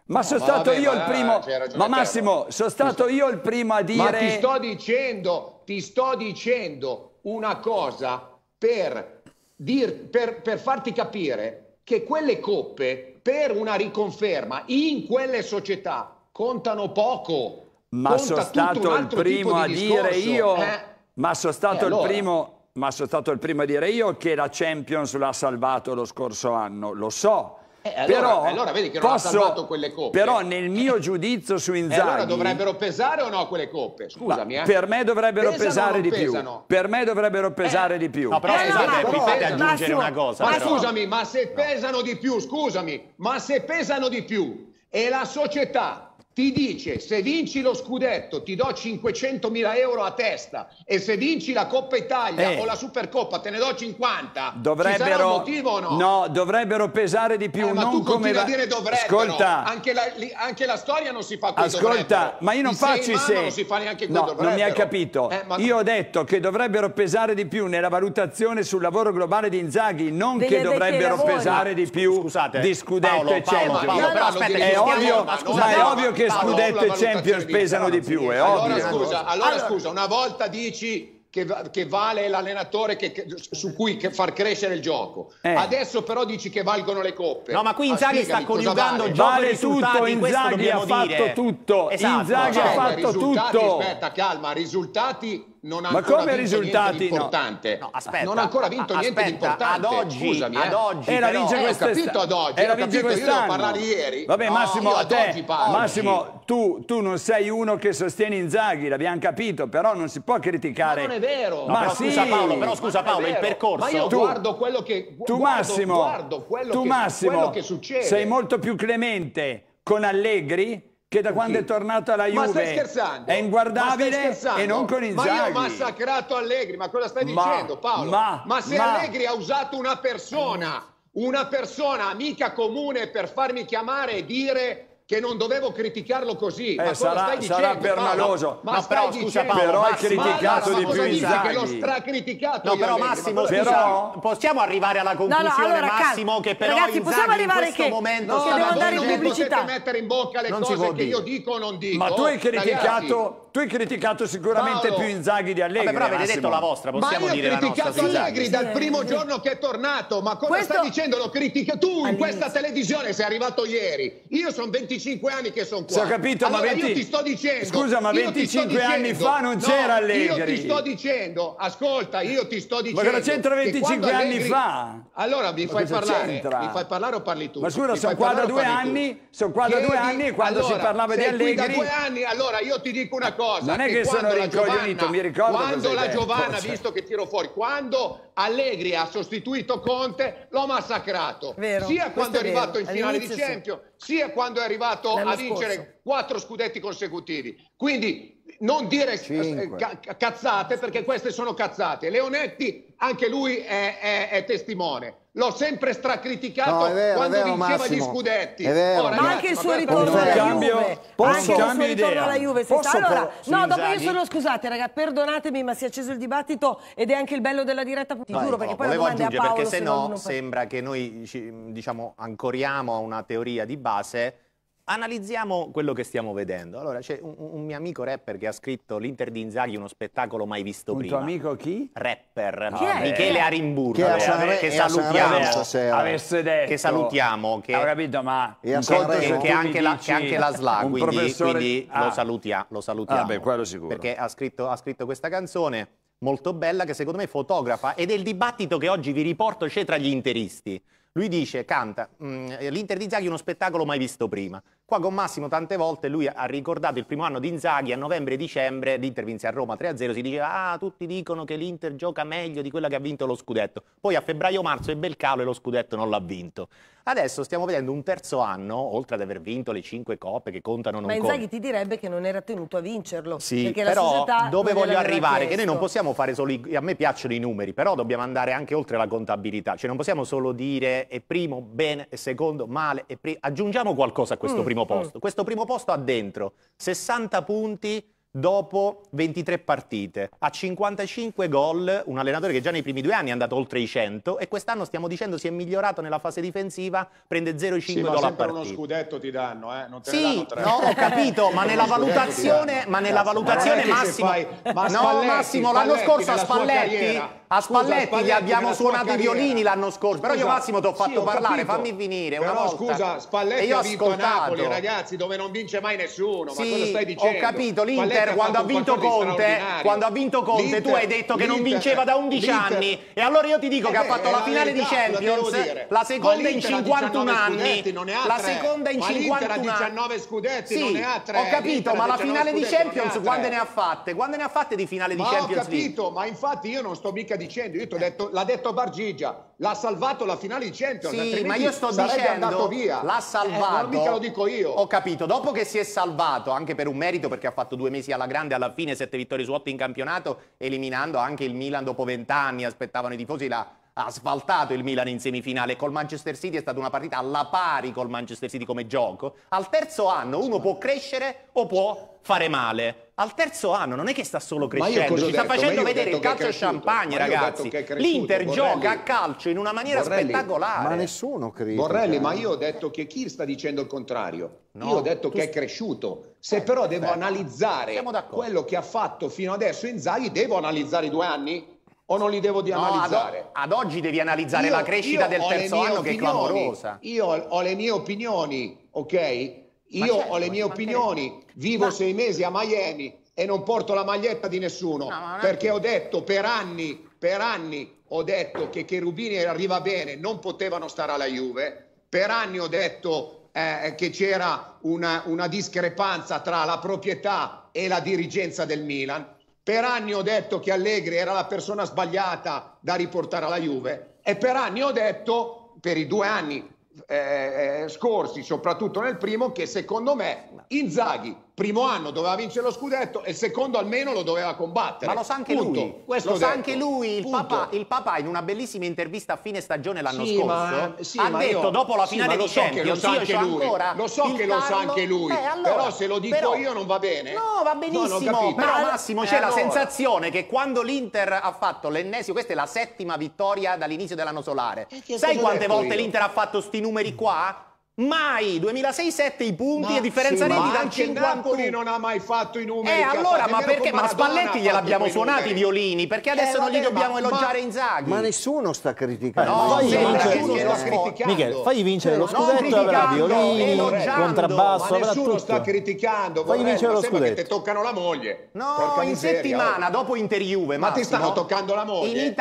Ma no, sono stato vabbè, io il primo. Ma Massimo, sono stato io il primo a dire. Ma ti sto dicendo, ti sto dicendo una cosa per, dir, per, per farti capire che quelle coppe per una riconferma in quelle società contano poco ma sono stato il primo a dire io, eh? ma sono stato allora? il primo ma sono stato il primo a dire io che la Champions l'ha salvato lo scorso anno, lo so. Eh, allora, però, allora vedi che non posso, ha salvato quelle coppe. Però nel mio giudizio su Inzaghi... E allora dovrebbero pesare o no quelle coppe? Scusami, eh. Per me dovrebbero pesano pesare di pesano? più. Per me dovrebbero pesare eh. di più. No, però eh, scusate, mi fate aggiungere una cosa. Ma però. scusami, ma se pesano di più, scusami, ma se pesano di più e la società ti dice se vinci lo scudetto ti do 500 mila euro a testa e se vinci la Coppa Italia eh, o la Supercoppa te ne do 50 dovrebbero motivo o no? no dovrebbero pesare di più eh, ma non tu come a dire dovrebbero. Ascolta. Anche la, li, anche la storia non si fa con ascolta dovrebbero. ma io non I faccio i se non si fa neanche no, dovrebbero non mi hai capito. Eh, ma... io ho detto che dovrebbero pesare di più nella valutazione sul lavoro globale di Inzaghi non Degli che dovrebbero pesare di più Scusate, di scudetto e Champions però aspetta è ovvio ma è ovvio che scudetto e Champions pesano di più, è allora, ovvio. Scusa, allora, allora scusa, una volta dici che, che vale l'allenatore su cui far crescere il gioco. Eh. Adesso però dici che valgono le coppe. No, ma qui Inzaghi ah, sta coniugando vale. gioco vale tutto, Inzaghi ha fatto dire. tutto. Esatto. Inzaghi cioè, ha fatto risultati, tutto. Aspetta, calma, risultati non ha Ma ancora come vinto risultati. No. No, aspetta, non ha ancora vinto aspetta, niente di importante. Ad oggi, Scusami, ad eh. oggi era però, vince eh, ho capito ad oggi, era vince quest'anno. Io devo parlare ieri. Vabbè, no, Massimo, a te, Massimo tu, tu, non sei uno che sostiene Inzaghi, l'abbiamo capito, però non si può criticare. Ma non è vero. No, ma però, sì. scusa Paolo, però scusa Paolo, il percorso. Ma io tu, guardo quello che tu guardo, Massimo, guardo quello, tu, che, Massimo, quello che succede. Sei molto più clemente con Allegri che da quando è tornato alla Juve ma stai scherzando? è inguardabile e non con Inzaghi. Ma io ho massacrato Allegri, ma cosa stai ma, dicendo Paolo? Ma, ma se ma, Allegri ha usato una persona, una persona amica comune per farmi chiamare e dire che non dovevo criticarlo così. Eh, ma sarà, stai dicendo, sarà pernaloso. Ma no, però, scusa Paolo, però hai criticato ma di più Inzaghi. che l'ho stracriticato No, però Allegri, Massimo, però... possiamo arrivare alla conclusione, no, no, allora, Massimo, che però ragazzi, Inzaghi possiamo arrivare in questo che, momento no, sta devo andare in pubblicità. potete mettere in bocca le non cose che io dico o non dico. Ma tu hai criticato, tu hai criticato sicuramente Paolo. più Inzaghi di Allegri. Vabbè, però avete detto la vostra, possiamo ma dire la nostra. Ma io ho criticato Allegri dal primo sì. giorno che è tornato. Ma cosa Questo... stai dicendo? Lo critica tu in questa televisione sei arrivato ieri. Io sono 25 anni che sono qua. Sì, ho capito, ma allora 20... io ti sto dicendo. Scusa, ma io ti sto 25 anni fa non no, c'era Allegri. Io ti sto dicendo, ascolta, io ti sto dicendo. cosa c'entra che 25 quando anni Allegri- fa? Allora mi Ma fai parlare? c'entra? Mi fai parlare o parli tu? Ma scusa, sono qua da due anni, sono qua da due anni e quando si parlava di sei qui Allegri... da due anni, allora io ti dico una cosa. Non è che sono quando la rincoglionito, Giovanna- mi ricordo cosa Quando la detto, Giovanna, cioè. visto che tiro fuori, quando Allegri ha sostituito Conte, l'ho massacrato. Vero, sia quando è arrivato in finale di All'inizio sì. Champions, sia quando è arrivato L'anno a vincere scorso. quattro scudetti consecutivi. Quindi non dire Cinque. ca- ca- cazzate perché queste sono cazzate. Leonetti, anche lui è, è- è testimone. L'ho sempre stracriticato No, vero, quando vero, vinceva Massimo. gli scudetti. Vero. Oh, Ma anche il suo ritorno alla cambio- Juve, posso- anche il suo ritorno idea. alla Juve. Posso Allora, no, dopo io sono scusate, raga, perdonatemi, ma si è acceso il dibattito ed è anche il bello della diretta. Ti Vai, giuro, no, perché poi la volevo domanda è a aggiungere Paolo. perché se no sembra che noi ci, diciamo ancoriamo a una teoria di base. Analizziamo quello che stiamo vedendo. Allora, c'è un, un mio amico rapper che ha scritto l'Inter di Inzaghi, uno spettacolo mai visto Un prima. tuo amico chi? Rapper Chi è? Michele Arimburgo Che che, Sanre- che salutiamo. Avesse detto... che salutiamo che, Ho capito, ma... Un che, che mi anche la, che anche la SLA un quindi, professore- quindi Ah. lo, salutia- lo salutiamo Ah, beh, quello sicuro. perché ha scritto, ha scritto questa canzone molto bella che secondo me fotografa ed è il dibattito che oggi vi riporto c'è tra gli interisti lui dice, canta, "Mm, l'Inter di Inzaghi è uno spettacolo mai visto prima. Qua con Massimo tante volte lui ha ricordato il primo anno di Inzaghi, a novembre e dicembre l'Inter vinse a Roma 3-0, si diceva, ah, tutti dicono che l'Inter gioca meglio di quella che ha vinto lo scudetto. Poi a febbraio-marzo ebbe il calo e lo scudetto non l'ha vinto. Adesso stiamo vedendo un terzo anno, oltre ad aver vinto le cinque coppe che contano non Ma. Inzaghi ti direbbe che non era tenuto a vincerlo. Sì, però dove voglio arrivare? Che noi chiesto. non possiamo fare solo i... A me piacciono i numeri, però dobbiamo andare anche oltre la contabilità. Cioè non possiamo solo dire è primo bene e secondo male e pri- aggiungiamo qualcosa a questo Mm, primo posto. Questo primo posto ha dentro 60 punti dopo 23 partite, ha 55 gol, un allenatore che già nei primi due anni è andato oltre i 100 e quest'anno stiamo dicendo si è migliorato nella fase difensiva, prende 0,5 Sì, ma gol a sempre uno partita. scudetto ti danno, eh? Non te Sì, danno tre. no, ho capito, ma nella valutazione, ma nella valutazione Massimo, fai- ma no Spalletti, Massimo, l'anno Spalletti scorso a nella Spalletti, a Scusa, Spalletti gli abbiamo suonato i violini l'anno scorso, però io Massimo ti ho sì, fatto ho parlare, capito. fammi finire Però una volta. scusa, E Spalletti io ho ha vinto ascoltato. Napoli, ragazzi, dove non vince mai nessuno. ma Sì, cosa stai dicendo? ho capito, l'Inter quando ha vinto Conte, quando ha vinto Conte tu hai detto che non vinceva da 11 l'Inter- anni e allora io ti dico Eh che ha fatto la finale di Champions, la Ma seconda in l'Inter ha 51 19 anni, la seconda in Ma l'Inter ha 51 anni. 19 scudetti, Sì, non ne ha tre. Ho capito, ma la 19 finale di Champions quante ne ha fatte? Quante ne ha fatte di finale di Ma ho Champions League? capito, ma infatti io non sto mica dicendo, io ti ho detto, l'ha detto Bargigia, l'ha salvato la finale di Champions, Sì, ma io sto dicendo l'ha Eh, salvato. non mica lo dico io. Ho capito, dopo che si è salvato anche per un merito perché ha fatto due mesi alla grande, alla fine sette vittorie su otto in campionato, eliminando anche il Milan dopo vent'anni, aspettavano i tifosi la ha asfaltato il Milan in semifinale col Manchester City è stata una partita alla pari col Manchester City come gioco al terzo anno uno può crescere o può fare male al terzo anno non è che sta solo crescendo ci sta detto? Facendo vedere il calcio champagne ragazzi cresciuto, l'Inter Borrelli. gioca a calcio in una maniera Borrelli, spettacolare Ma nessuno critica. Borrelli, ma io ho detto che chi sta dicendo il contrario? No, io ho detto tu- che è cresciuto. Se però devo beh, analizzare quello che ha fatto fino adesso Inzaghi, devo analizzare i due anni? O non li devo di No, ad, analizzare? ad oggi devi analizzare Io- la crescita del terzo anno che è opinioni. clamorosa. Io ho, le mie opinioni, ok? Io certo, ho le mie opinioni, vivo Ma- sei mesi a Miami e non porto la maglietta di nessuno, no, perché ho detto per anni, per anni ho detto che Cherubini arriva bene, non potevano stare alla Juve, per anni ho detto eh, che c'era una, una discrepanza tra la proprietà e la dirigenza del Milan, per anni ho detto che Allegri era la persona sbagliata da riportare alla Juve e per anni ho detto, per i due anni eh, eh scorsi, soprattutto nel primo, che secondo me Inzaghi primo anno doveva vincere lo scudetto e il secondo almeno lo doveva combattere. Ma lo sa anche Punto. lui. Questo lo sa anche lui. Il papà, il papà, in una bellissima intervista a fine stagione l'anno sì, scorso ma, sì, ha detto io, dopo la finale sì, di so Champions so anche lui. Lo so che lo sa anche lui. Eh, allora, però se lo dico però, io non va bene. No, va benissimo. No, però Massimo c'è eh, la sensazione che quando l'Inter ha fatto l'ennesimo, questa è la settima vittoria dall'inizio dell'anno solare. Eh, Sai quante volte l'Inter ha fatto sti numeri qua? Mai! 2006-7 i punti e differenza sì, reti dal 50 Napoli non ha mai fatto i numeri eh allora ma perché? Ma Spalletti gliel'abbiamo suonati i violini perché eh, adesso eh, non gli dobbiamo ma, elogiare ma, Inzaghi. Ma nessuno sta criticando no, fagli vincere Michele fagli vincere lo scudetto avrà violini contrabbasso ma nessuno sta criticando fagli vincere lo scudetto che toccano la moglie? No in settimana oh. dopo Inter Juve ma ti stanno toccando la moglie?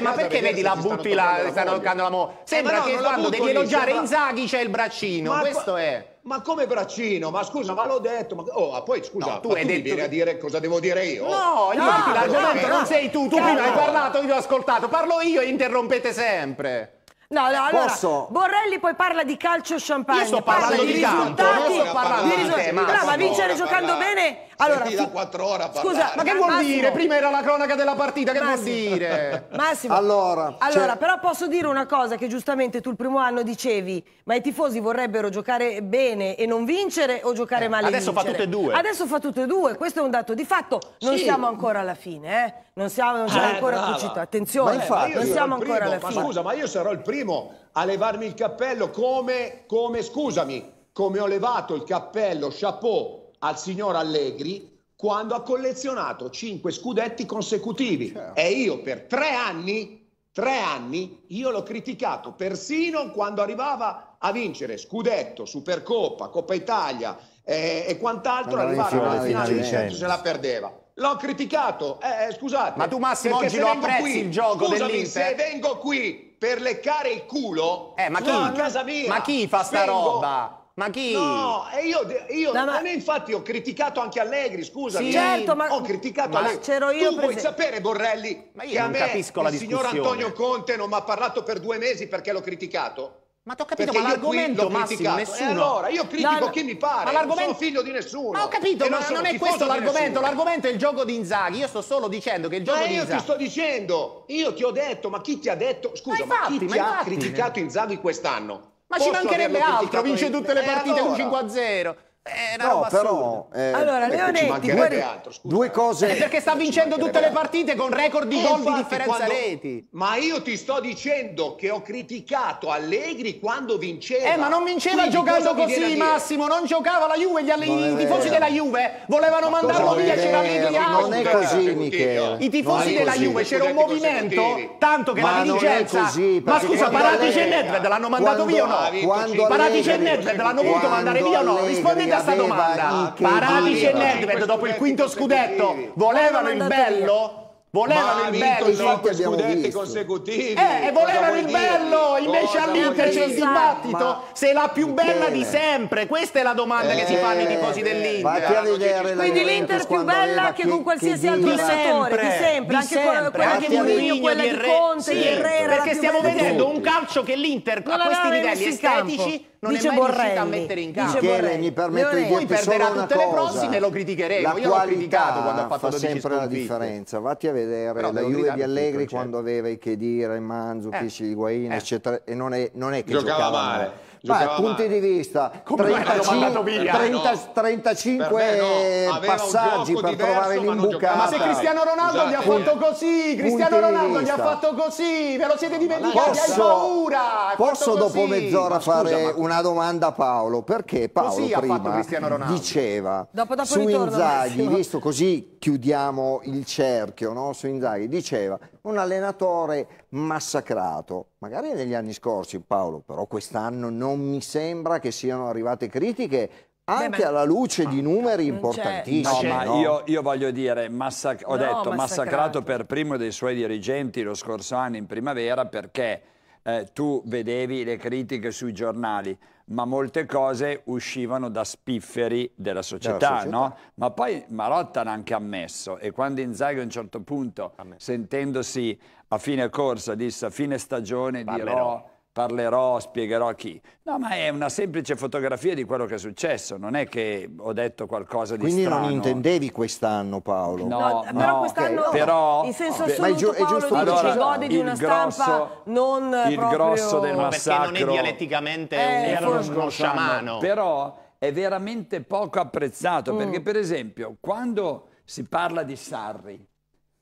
Ma perché vedi la butti la stanno toccando la moglie sembra che quando devi elogiare Inzaghi c'è il braccino braccino, ma questo è. Ma come braccino? Ma scusa, ma l'ho detto. Ma... Oh, poi scusa, no, tu, hai detto... vieni a dire cosa devo dire io? No, io no, l'argomento no, non sei tu, tu prima hai parlato, io ho ascoltato, parlo io e interrompete sempre. No, no, allora, Posso? Borrelli poi parla di calcio champagne. Io sto parlando di, di calcio, non sto parlando di, ma, ma vincere giocando bene allora, da quattro ore a Scusa, ma che vuol Massimo, dire? Prima era la cronaca della partita, che Massimo, vuol dire? Massimo, allora, allora cioè... però posso dire una cosa che giustamente tu il primo anno dicevi, ma i tifosi vorrebbero giocare bene e non vincere o giocare eh, male Adesso fa tutte e due. Adesso fa tutte e due, questo è un dato di fatto. Non sì. siamo ancora alla fine, eh? Non siamo, non eh, ancora cucito. Attenzione, infatti, non siamo ancora alla ma fine. Scusa, ma io sarò il primo a levarmi il cappello come, come scusami, come ho levato il cappello, chapeau al signor Allegri quando ha collezionato cinque scudetti consecutivi. Certo. E io per tre anni, tre anni, io l'ho criticato persino quando arrivava a vincere scudetto, Supercoppa, Coppa Italia eh, e quant'altro, arrivava alla finale di Champions se la perdeva. L'ho criticato, eh, eh, scusate. Ma tu Massimo oggi lo apprezzi qui, il gioco scusami, dell'Inter? se vengo qui per leccare il culo, eh, ma chi, a casa mia, ma chi fa sta vengo, roba? Ma chi? No, e io, io no, ma... infatti ho criticato anche Allegri, scusami. Sì, certo, ma... Ho criticato ma Allegri. C'ero io tu vuoi sapere, Borrelli, ma io che a me capisco la il signor Antonio Conte non mi ha parlato per due mesi perché l'ho criticato? Ma ti ho capito, Perché ma l'argomento Massimo, nessuno. E allora, io critico no, chi mi pare, ma non sono figlio di nessuno. Ma ho capito, ma non, non è questo l'argomento, l'argomento è il gioco di Inzaghi. Io sto solo dicendo che il gioco ma di Inzaghi... io ti sto dicendo, io ti ho detto, ma chi ti ha detto... Scusa, ma, infatti, ma chi ti ha criticato Inzaghi quest'anno? Ma ci mancherebbe altro, vince tutte le partite con allora. 5 a 0. È una no, roba però, eh, allora, Leonetti, guardi, altro, due cose. Eh, perché sta vincendo tutte le partite con record di eh, gol infatti, di differenza quando... reti. Ma io ti sto dicendo che ho criticato Allegri quando vinceva. Eh, ma non vinceva Quindi giocando così, Massimo. Non giocava la Juve. Gli. I tifosi della Juve volevano ma mandarlo via. C'era Allegri Non è così, Michele. I tifosi della Juve c'era un movimento. Tanto che ma la dirigenza. Ma scusa, Paratici e Nedved l'hanno mandato via o no? Paratici e Nedved l'hanno voluto mandare via o no? Rispondete a sta domanda. Paratici e Nedved dopo il quinto scudetto volevano il bello? Volevano il bello, cinque scudetti consecutivi. Eh, volevano il bello, invece all'Inter c'è il dibattito ma... se è la più bella di sempre. Questa è la domanda eh, che si fanno i tifosi dell'Inter. Quindi l'Inter più bella che con qualsiasi altro allenatore, di sempre, anche quella di Mourinho, quella di Conte, di Herrera. Perché stiamo vedendo un calcio che l'Inter a questi livelli estetici non dice è mai Borrelli, riuscito a mettere in campo. Michele, mi permetto di Poi perderà tutte le prossime e lo criticheremo. La Io l'ho criticato quando ha fatto fa sempre la differenza. Vatti a vedere Però la Juve di Allegri quando aveva i Khedira, i Mandzukic, eh. Higuain, eh. eccetera, e non è, non è che giocava, giocava male. Ma punti di vista, 35, 30, 35 no, passaggi per trovare l'imbucata. Ma se Cristiano Ronaldo gli ha fatto così, Cristiano Ronaldo gli ha fatto così, ve lo siete dimenticati, posso, hai paura. Posso dopo mezz'ora fare una domanda a Paolo? Perché Paolo prima diceva dopo, dopo su Inzaghi, visto così chiudiamo il cerchio, no? su Inzaghi, diceva un allenatore massacrato, magari negli anni scorsi Paolo, però quest'anno non mi sembra che siano arrivate critiche anche Beh, alla luce di numeri importantissimi. No, ma no? Io, io, voglio dire, massac ho no, detto massacrato. massacrato per primo dei suoi dirigenti lo scorso anno in primavera perché eh, tu vedevi le critiche sui giornali, ma molte cose uscivano da spifferi della società, società. no? Ma poi Marotta l'ha anche ammesso e quando Inzaghi a un certo punto, ammesso. sentendosi a fine corsa, disse a fine stagione Parlerò. dirò parlerò, spiegherò a chi. No, ma è una semplice fotografia di quello che è successo, non è che ho detto qualcosa di Quindi strano. Quindi non intendevi quest'anno, Paolo? No, no però quest'anno, okay. però, in senso assoluto, ma è, giu- è giusto Paolo allora, dice godi di una grosso, stampa non Il proprio... grosso del massacro... Perché non è dialetticamente eh, un, uno, uno sciamano. Però è veramente poco apprezzato, mm. perché per esempio, quando si parla di Sarri,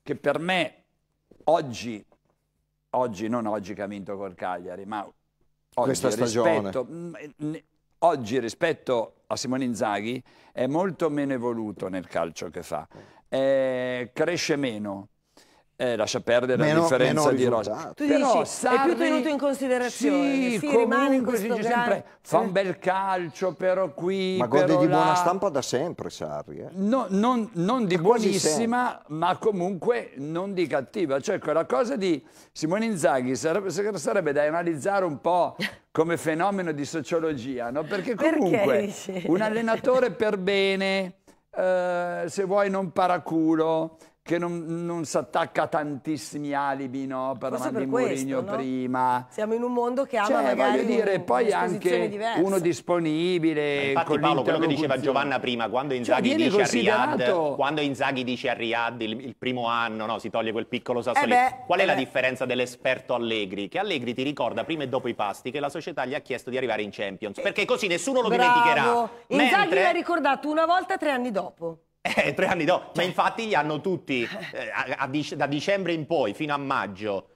che per me oggi oggi, non oggi che ha vinto col Cagliari, ma oggi. Rispetto, mm, oggi rispetto a Simone Inzaghi è molto meno evoluto nel calcio che fa, eh, cresce meno, eh, lascia perdere meno, la differenza di rosa. Tu Però dici, Sarri, è più tenuto in considerazione. Sì, sì comunque si dice sempre, fa un bel calcio, però qui, Ma gode di là. buona stampa da sempre Sarri. Eh? No, non, non di buonissima, ma comunque non di cattiva. Cioè quella cosa di Simone Inzaghi sarebbe, sarebbe da analizzare un po' come fenomeno di sociologia, no? Perché comunque Perché un allenatore per bene, eh, se vuoi non paraculo, che non, non si attacca a tantissimi alibi, no? Parlavamo di Mourinho no? prima. Siamo in un mondo che ama cioè, magari voglio dire, un, poi anche diverse. uno disponibile. infatti Paolo, quello che diceva Giovanna prima, quando Inzaghi, cioè, dice, considerato... a Riyadh, quando Inzaghi dice a Riyadh il, il primo anno, no? si toglie quel piccolo sassolino, eh qual è eh la beh. differenza dell'esperto Allegri? Che Allegri ti ricorda prima e dopo i pasti che la società gli ha chiesto di arrivare in Champions, perché così nessuno lo Bravo. dimenticherà. Inzaghi Mentre... l'ha ricordato una volta tre anni dopo. Eh, tre anni dopo, cioè. ma infatti li hanno tutti, eh, a, a, da dicembre in poi, fino a maggio,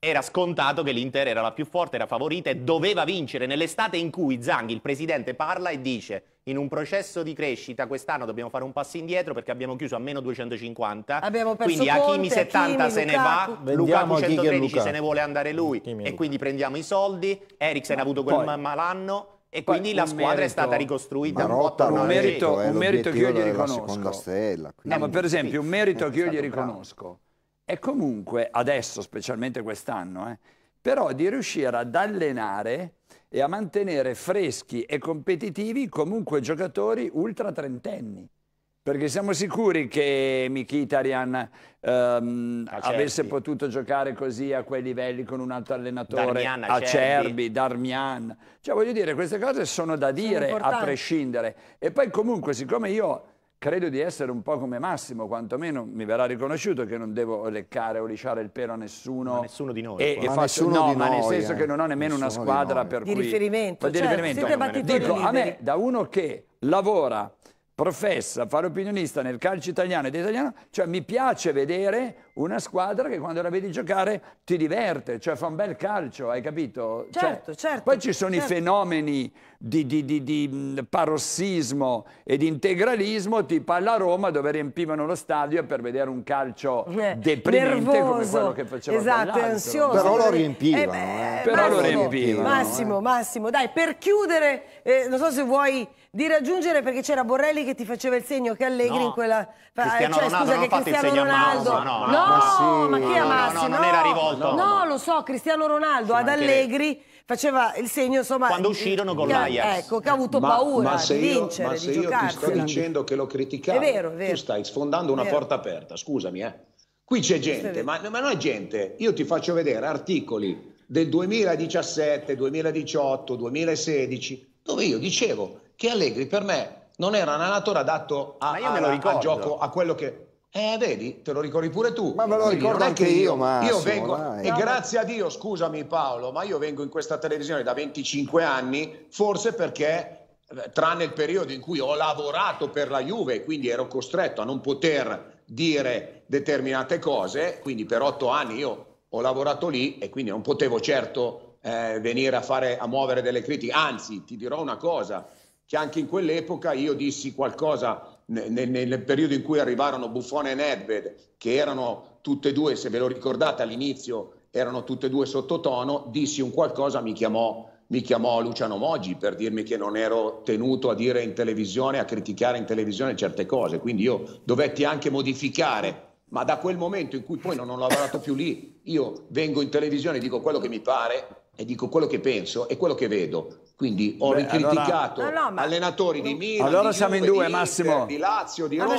era scontato che l'Inter era la più forte, era favorita e doveva vincere. Nell'estate in cui Zanghi, il presidente, parla e dice in un processo di crescita quest'anno dobbiamo fare un passo indietro perché abbiamo chiuso a meno 250, abbiamo perso quindi Hakimi 70 Hakimi, se ne va, Lukaku. 113 se ne vuole andare lui e quindi prendiamo i soldi, Eriksen ha avuto quel poi. malanno e Poi quindi la squadra merito, è stata ricostruita Marotta, un, un merito, un merito che io gli riconosco. Stella, no, ma per esempio, un merito che io gli riconosco bravo. è comunque, adesso, specialmente quest'anno, eh, però di riuscire ad allenare e a mantenere freschi e competitivi comunque giocatori ultra trentenni. Perché siamo sicuri che Mkhitaryan ehm, avesse potuto giocare così a quei livelli con un altro allenatore, Darmian, Acerbi, Darmian. Cioè voglio dire, queste cose sono da dire sono a prescindere. E poi comunque, siccome io credo di essere un po' come Massimo, quantomeno mi verrà riconosciuto che non devo leccare o lisciare il pelo a nessuno. Ma nessuno di noi. E, e faccio, no, ma nel senso eh. che non ho nemmeno nessuno una squadra per di cui... Riferimento, di cioè, riferimento. Dico, a me, da uno che lavora professa fare opinionista nel calcio italiano ed italiano, cioè mi piace vedere una squadra che quando la vedi giocare ti diverte, cioè fa un bel calcio, hai capito? Cioè, certo, cioè, certo. Poi ci sono certo. i fenomeni di, di, di, di, parossismo e di integralismo, tipo alla Roma dove riempivano lo stadio per vedere un calcio eh, deprimente nervoso, come quello che faceva esatto, ansioso. Però lo riempivano. Eh, eh. Però Massimo, lo riempivano. Massimo, Massimo, dai, per chiudere, eh, non so se vuoi di raggiungere perché c'era Borrelli che ti faceva il segno che Allegri no. in quella Cristiano cioè, Ronaldo scusa, non che Cristiano Ronaldo no, no, no, ma, sì. ma chi è Massi? No, non era rivolto. No, lo so, Cristiano Ronaldo ad Allegri faceva il segno insomma quando uscirono con l'Ajax. ecco che ha avuto ma, paura ma se di io, vincere ma se di io ti sto dicendo che lo criticavo è vero, è vero. tu stai sfondando una porta aperta scusami eh. Qui c'è gente ma, ma non è gente. Io ti faccio vedere articoli del 2017 2018 2016 dove io dicevo che Allegri per me non era un allenatore adatto a, a, a, gioco, a quello che... Eh, vedi, te lo ricordi pure tu. Ma me lo ricordo anche io, ma io vengo dai. e grazie a Dio, scusami Paolo, ma io vengo in questa televisione da 25 anni, forse perché eh, tranne il periodo in cui ho lavorato per la Juve, quindi ero costretto a non poter dire determinate cose, quindi per otto anni io ho lavorato lì e quindi non potevo certo eh, venire a fare a muovere delle critiche, anzi ti dirò una cosa, che anche in quell'epoca io dissi qualcosa nel, nel, periodo in cui arrivarono Buffone e Nedved, che erano tutte e due, se ve lo ricordate all'inizio, erano tutte e due sottotono, dissi un qualcosa, mi chiamò mi chiamò Luciano Moggi per dirmi che non ero tenuto a dire in televisione, a criticare in televisione certe cose, quindi io dovetti anche modificare, ma da quel momento in cui poi non ho lavorato più lì, io vengo in televisione, dico quello che mi pare e dico quello che penso e quello che vedo. Quindi ho Beh, ricriticato allora... no, no, allenatori di Milan, allora di siamo Juve, in due, di Massimo. di Lazio, di Roma. Eh,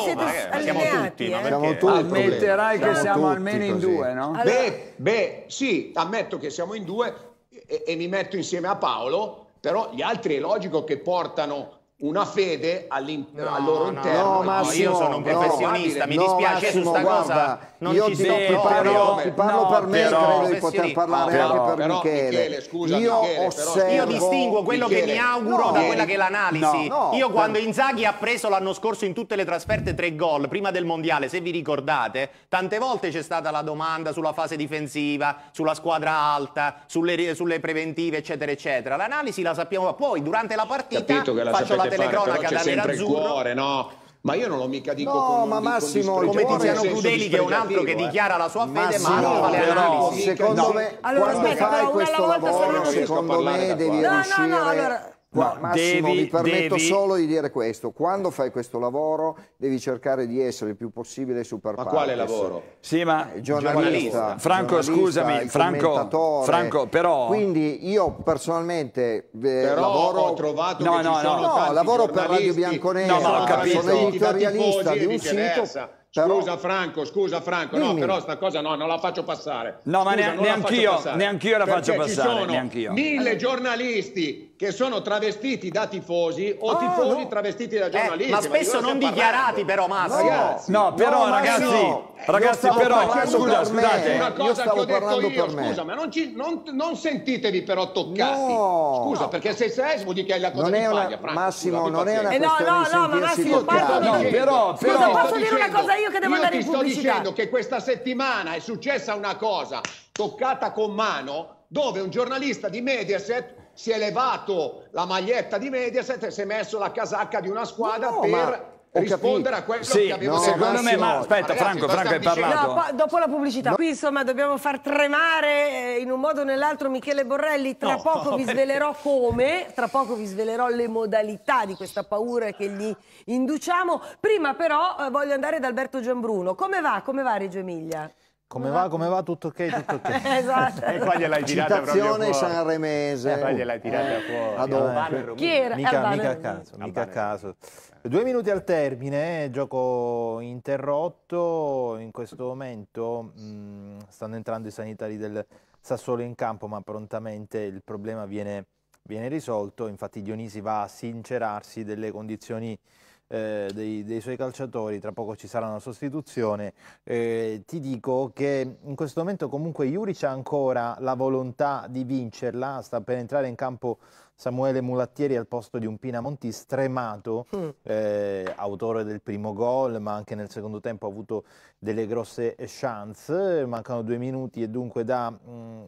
siamo tutti, eh? siamo tutti. Ammetterai che siamo almeno in due, no? Allora... Beh, beh, sì, ammetto che siamo in due e, e mi metto insieme a Paolo, però gli altri è logico che portano una fede no, al loro interno. No, Massimo, io sono un professionista, no, mi dispiace Massimo, su sta guarda, cosa. Non io ci ti, ti parlo, ti parlo no, per me, però, credo di poter parlare però, anche per però, Michele. Michele scusa, io, Michele, osservo, io distinguo quello Michele, che mi auguro da quella che è l'analisi. io quando Inzaghi ha preso l'anno scorso in tutte le trasferte tre gol prima del mondiale, se vi ricordate, tante volte c'è stata la domanda sulla fase difensiva, sulla squadra alta, sulle, sulle preventive, eccetera, eccetera. L'analisi la sappiamo poi durante la partita. Faccio la telecronaca da sempre il cuore, no? Ma io non l'ho mica dico no, con, ma Massimo, come Tiziano Crudeli che è un altro che dichiara la sua fede Massimo, ma non fa le analisi. Secondo no. me, allora, quando aspetta, fai questo lavoro, secondo me devi riuscire... No, no, Massimo, devi, mi permetto devi... solo di dire questo. Quando fai questo lavoro devi cercare di essere il più possibile super Ma quale lavoro? Sì, ma eh, giornalista, Franco, giornalista, scusami, Franco, Franco, però Quindi io personalmente eh, però lavoro ho trovato no, che no, ci sono no, no, lavoro per Radio Bianconera, no, sono editorialista di un sito però... Scusa Franco, scusa Franco, no, però sta cosa no, non la faccio passare. No, ma scusa, neanch'io, la neanch'io la faccio passare. Ci sono neanch'io. mille giornalisti che sono travestiti da tifosi o oh, tifosi no. travestiti da giornalisti. Eh, ma spesso ma non dichiarati però, Massimo. No, ragazzi, no però no, ragazzi, no. ragazzi però, scusa, scusate. Una cosa che ho detto io, scusa, ma non, ci, non, non, sentitevi però toccati. Scusa, perché se sei vuol dire che hai la cosa non di paglia, Franco. Massimo, non è una eh, no, no, no, ma Massimo, no, però, Scusa, posso dire una cosa io che devo andare in pubblicità? Io ti sto dicendo che questa settimana è successa una cosa toccata con mano dove un giornalista di Mediaset si è levato la maglietta di Mediaset e si è messo la casacca di una squadra no, per rispondere a quello sì, che avevo no, secondo me ma aspetta Ragazzi, Franco Franco hai parlato. no, dopo la pubblicità. No. qui insomma dobbiamo far tremare eh, in un modo o nell'altro Michele Borrelli. Tra no, poco vi svelerò come tra poco vi svelerò le modalità di questa paura che gli induciamo. Prima però eh, voglio andare da Alberto Gianbruno. Come va? Come va Reggio Emilia come va, come va, tutto ok, tutto ok. esatto. E qua gliel'hai tirata Citazione sanremese. E qua gliel'hai tirata eh, fuori. Adoro. Chi era? Mica, mica a caso, mica a caso. Due minuti al termine, gioco interrotto. In questo momento mh, stanno entrando i sanitari del Sassuolo in campo, ma prontamente il problema viene, viene risolto. Infatti Dionisi va a sincerarsi delle condizioni eh, dei, dei, suoi calciatori, tra poco ci sarà una sostituzione, eh, ti dico che in questo momento comunque Juric ha ancora la volontà di vincerla, sta per entrare in campo Samuele Mulattieri al posto di un Pinamonti stremato, mm. eh, autore del primo gol, ma anche nel secondo tempo ha avuto delle grosse chance, mancano due minuti e dunque da... Mh, mm,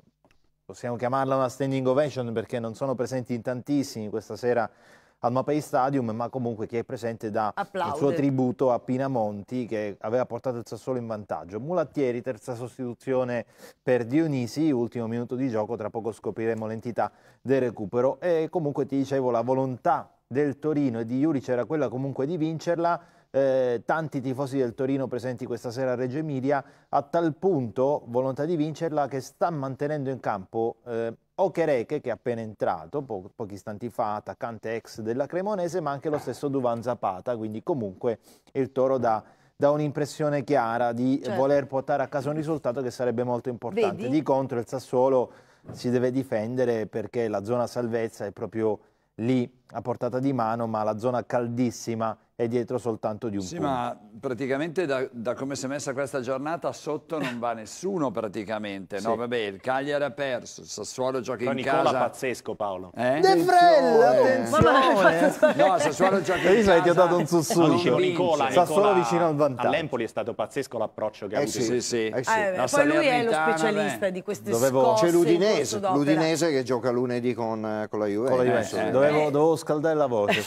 possiamo chiamarla una standing ovation perché non sono presenti in tantissimi. Questa sera al Mapei Stadium, ma comunque chi è presente dà Applaude. il suo tributo a Pinamonti che aveva portato il Sassuolo in vantaggio. Mulattieri, terza sostituzione per Dionisi, ultimo minuto di gioco, tra poco scopriremo l'entità del recupero e comunque ti dicevo la volontà del Torino e di Juric era quella comunque di vincerla, eh, tanti tifosi del Torino presenti questa sera a Reggio Emilia, a tal punto volontà di vincerla che sta mantenendo in campo eh, Okereke che è appena entrato po pochi istanti fa, attaccante ex della Cremonese, ma anche lo stesso Duvan Zapata, quindi comunque il Toro dà, dà un'impressione chiara di certo. voler portare a casa un risultato che sarebbe molto importante. Vedi? Di contro il Sassuolo si deve difendere perché la zona salvezza è proprio lì a portata di mano, ma la zona caldissima è dietro soltanto di un sì, punto. Sì, ma praticamente da, da, come si è messa questa giornata sotto non va nessuno praticamente. Sì. No, vabbè, il Cagliari ha perso, il Sassuolo gioca Però in Nicola casa. pazzesco Paolo. Eh? De Frel, attenzione! no, Sassuolo gioca in casa. ti ho dato un sussurro. No, dicevo Nicola, Sassuolo Nicola, vicino al vantaggio. All'Empoli è stato pazzesco l'approccio che eh ha avuto. Sì, sì, sì. Eh sì. Eh, poi lui è lo specialista beh. di queste Dovevo... scosse C'è l'Udinese, l'Udinese che gioca lunedì con, con la Juve. Con la Juve. Eh, dovevo, dovevo scaldare la voce.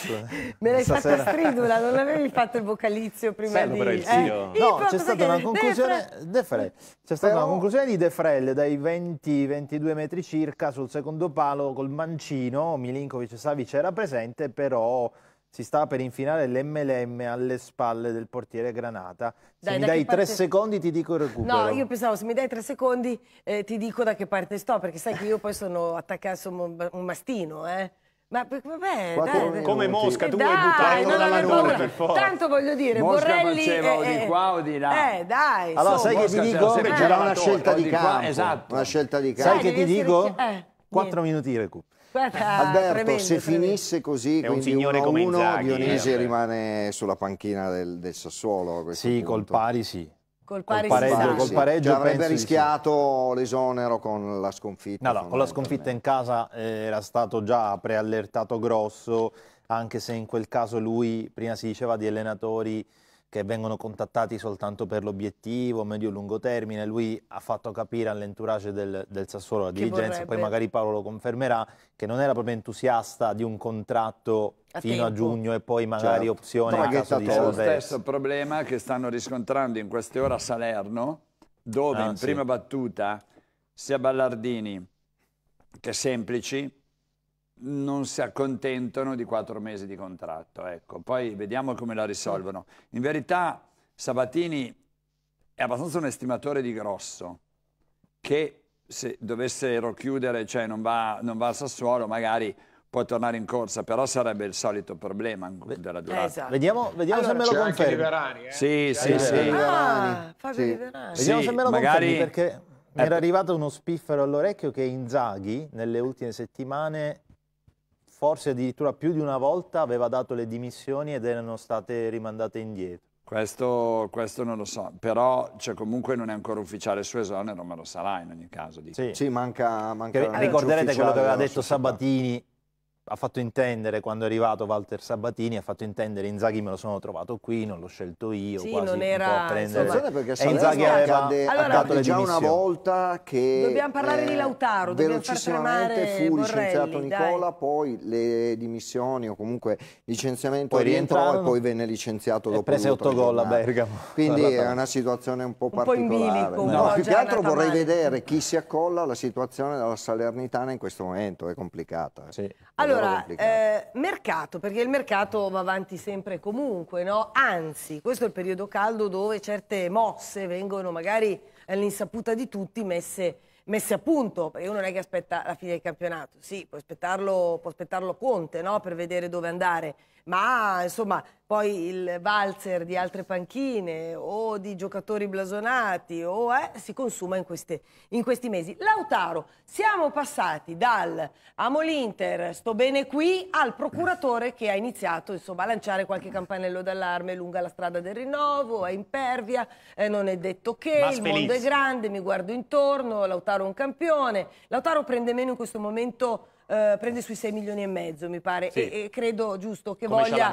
Me l'hai fatta stridula non avevi fatto il vocalizio prima Servo di... però il zio. Eh, no, c'è stata una conclusione... De Frel. C'è stata però... una conclusione di De Frel dai 20-22 metri circa sul secondo palo col mancino, Milinkovic Savic era presente, però si stava per infilare l'MLM alle spalle del portiere Granata. Se dai, mi dai tre secondi ti dico il recupero. No, io pensavo se mi dai tre secondi eh, ti dico da che parte sto, perché sai che io poi sono attaccato, sono un mastino, eh. Ma vabbè, dai, come Mosca, tu dai, vuoi buttare non dalla nube per forza. Tanto voglio dire, Mosca Borrelli faceva o eh, di qua o di là. Eh, dai. Allora, sai che ti dico? Era una scelta di campo. Esatto. Una scelta di campo. Sai che ti dico? Eh, Quattro minuti di recupero. Guarda, Alberto, tremendo, se tremendo. finisse così, È quindi signore uno a come uno, Inzaghi, Dionisi eh. rimane sulla panchina del, del Sassuolo. Sì, punto. col pari sì. Col Col pari pareggio, si sa. col Sì, pareggio cioè, avrebbe di sì. rischiato l'esonero con la sconfitta. No, no, con la sconfitta in casa eh, era stato già preallertato grosso, anche se in quel caso lui prima si diceva di allenatori che vengono contattati soltanto per l'obiettivo, medio-lungo termine, lui ha fatto capire all'entourage del, del Sassuolo, la dirigenza, vorrebbe. poi magari Paolo lo confermerà, che non era proprio entusiasta di un contratto A fino a tempo. giugno e poi magari Certo. opzione Braghetta caso di. È lo salvezza. stesso problema che stanno riscontrando in queste ore a Salerno, dove Ah, in sì. prima battuta sia Ballardini che Semplici non si accontentano di quattro mesi di contratto. Ecco. Poi vediamo come la risolvono. In verità Sabatini è abbastanza un estimatore di grosso, che se dovessero chiudere, cioè non va, non va al Sassuolo, magari può tornare in corsa, però sarebbe il solito problema della durata. Esatto. Vediamo, vediamo Allora, se me lo confermi. Liverani, eh? Sì, sì, sì. Ah, Fabio Sì. Vediamo Sì, se me lo magari- perché mi era Eh, arrivato uno spiffero all'orecchio che Inzaghi nelle ultime settimane, forse addirittura più di una volta, aveva dato le dimissioni ed erano state rimandate indietro. Questo, questo non lo so, però cioè, comunque non è ancora ufficiale il suo esonero, ma lo sarà in ogni caso. Sì. Sì, manca, manca Che- ricorderete quello che aveva detto. Sabatini, ha fatto intendere quando è arrivato Walter Sabatini, ha fatto intendere Inzaghi me lo sono trovato qui, non l'ho scelto io, Sì, quasi non un era, po' a prendere. insomma- perché E Inzaghi aveva accadde, Allora- accadde già una volta che Dobbiamo parlare di Lautaro, dobbiamo far velocissimamente tremare fu licenziato Borrelli, Nicola, dai. poi le dimissioni o comunque licenziamento Poi rientrò e poi venne licenziato dopo prese due o tre 8 gol a. Bergamo. Quindi è una situazione un po' Un po' in particolare. bilico, un No, po' più che altro vorrei male. vedere chi si accolla alla situazione della Salernitana in questo momento, è complicata. eh. Sì. Davvero Allora, eh, mercato, perché il mercato va avanti sempre e comunque, no? Anzi, questo è il periodo caldo dove certe mosse vengono magari all'insaputa di tutti messe, messe a punto, perché uno non è che aspetta la fine del campionato, sì, può aspettarlo, può aspettarlo Conte, no? Per vedere dove andare, ma insomma poi il valzer di altre panchine o di giocatori blasonati o, eh, si consuma in, queste- in questi mesi. Lautaro, siamo passati dal amo l'Inter, sto bene qui, al procuratore che ha iniziato insomma, a lanciare qualche campanello d'allarme lunga la strada del rinnovo, è impervia, eh, non è detto che, Mas il mondo è Feliz. grande, mi guardo intorno, Lautaro è un campione, Lautaro prende meno in questo momento, eh, prende sui 6 milioni e mezzo mi pare Sì. e, e credo giusto che voglia,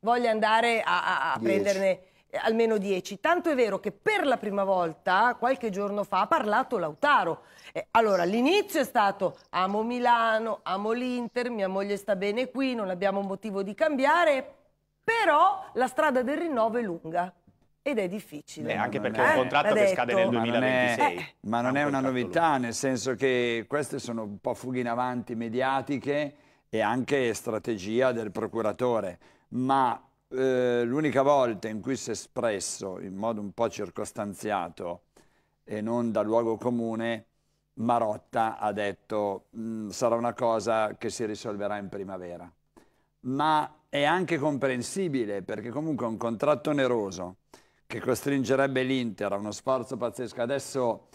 voglia andare a, a- a prenderne eh, almeno 10. Tanto è vero che per la prima volta, qualche giorno fa, ha parlato Lautaro. Eh, allora, l'inizio è stato amo Milano, amo l'Inter, mia moglie sta bene qui, non abbiamo motivo di cambiare, però la strada del rinnovo è lunga ed è difficile. Eh, anche perché è- un contratto che detto. scade nel Ma non è- 2026. Eh. Ma non è un una novità, nel senso che queste sono un po' fughe in avanti mediatiche e anche strategia del procuratore. Ma eh, l'unica volta in cui si è espresso in modo un po' circostanziato e non da luogo comune, Marotta ha detto "Mm, sarà una cosa che si risolverà in primavera. Ma è anche comprensibile perché comunque è un contratto oneroso che costringerebbe l'Inter a uno sforzo pazzesco. Adesso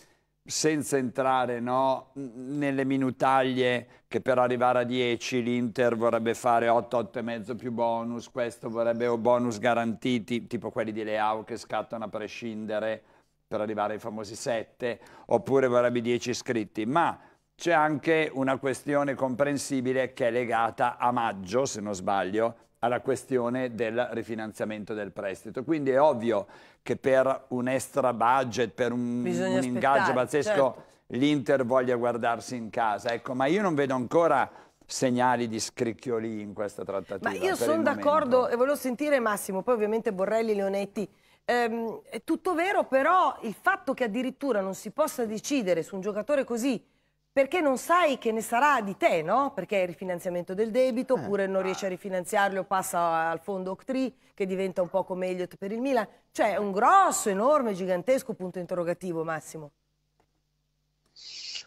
senza entrare no, nelle minutaglie che per arrivare a 10 l'Inter vorrebbe fare 8, 8 e mezzo più bonus, questo vorrebbe bonus garantiti, tipo quelli di Leao che scattano a prescindere per arrivare ai famosi 7, oppure vorrebbe 10 iscritti, ma c'è anche una questione comprensibile che è legata a maggio, se non sbaglio, alla questione del rifinanziamento del prestito. Quindi è ovvio che per un extra budget, per un, un ingaggio pazzesco, certo. l'Inter voglia guardarsi in casa. Ecco, ma io non vedo ancora segnali di scricchioli in questa trattativa. Ma io sono d'accordo e volevo sentire Massimo, poi ovviamente Borrelli, Leonetti. Ehm, è tutto vero, però il fatto che addirittura non si possa decidere su un giocatore così perché non sai che ne sarà di te, no? Perché è il rifinanziamento del debito, eh. oppure non riesci a rifinanziarlo, passa al fondo Octree, che diventa un po' come Elliott per il Milan. Cioè, è un grosso, enorme, gigantesco punto interrogativo, Massimo.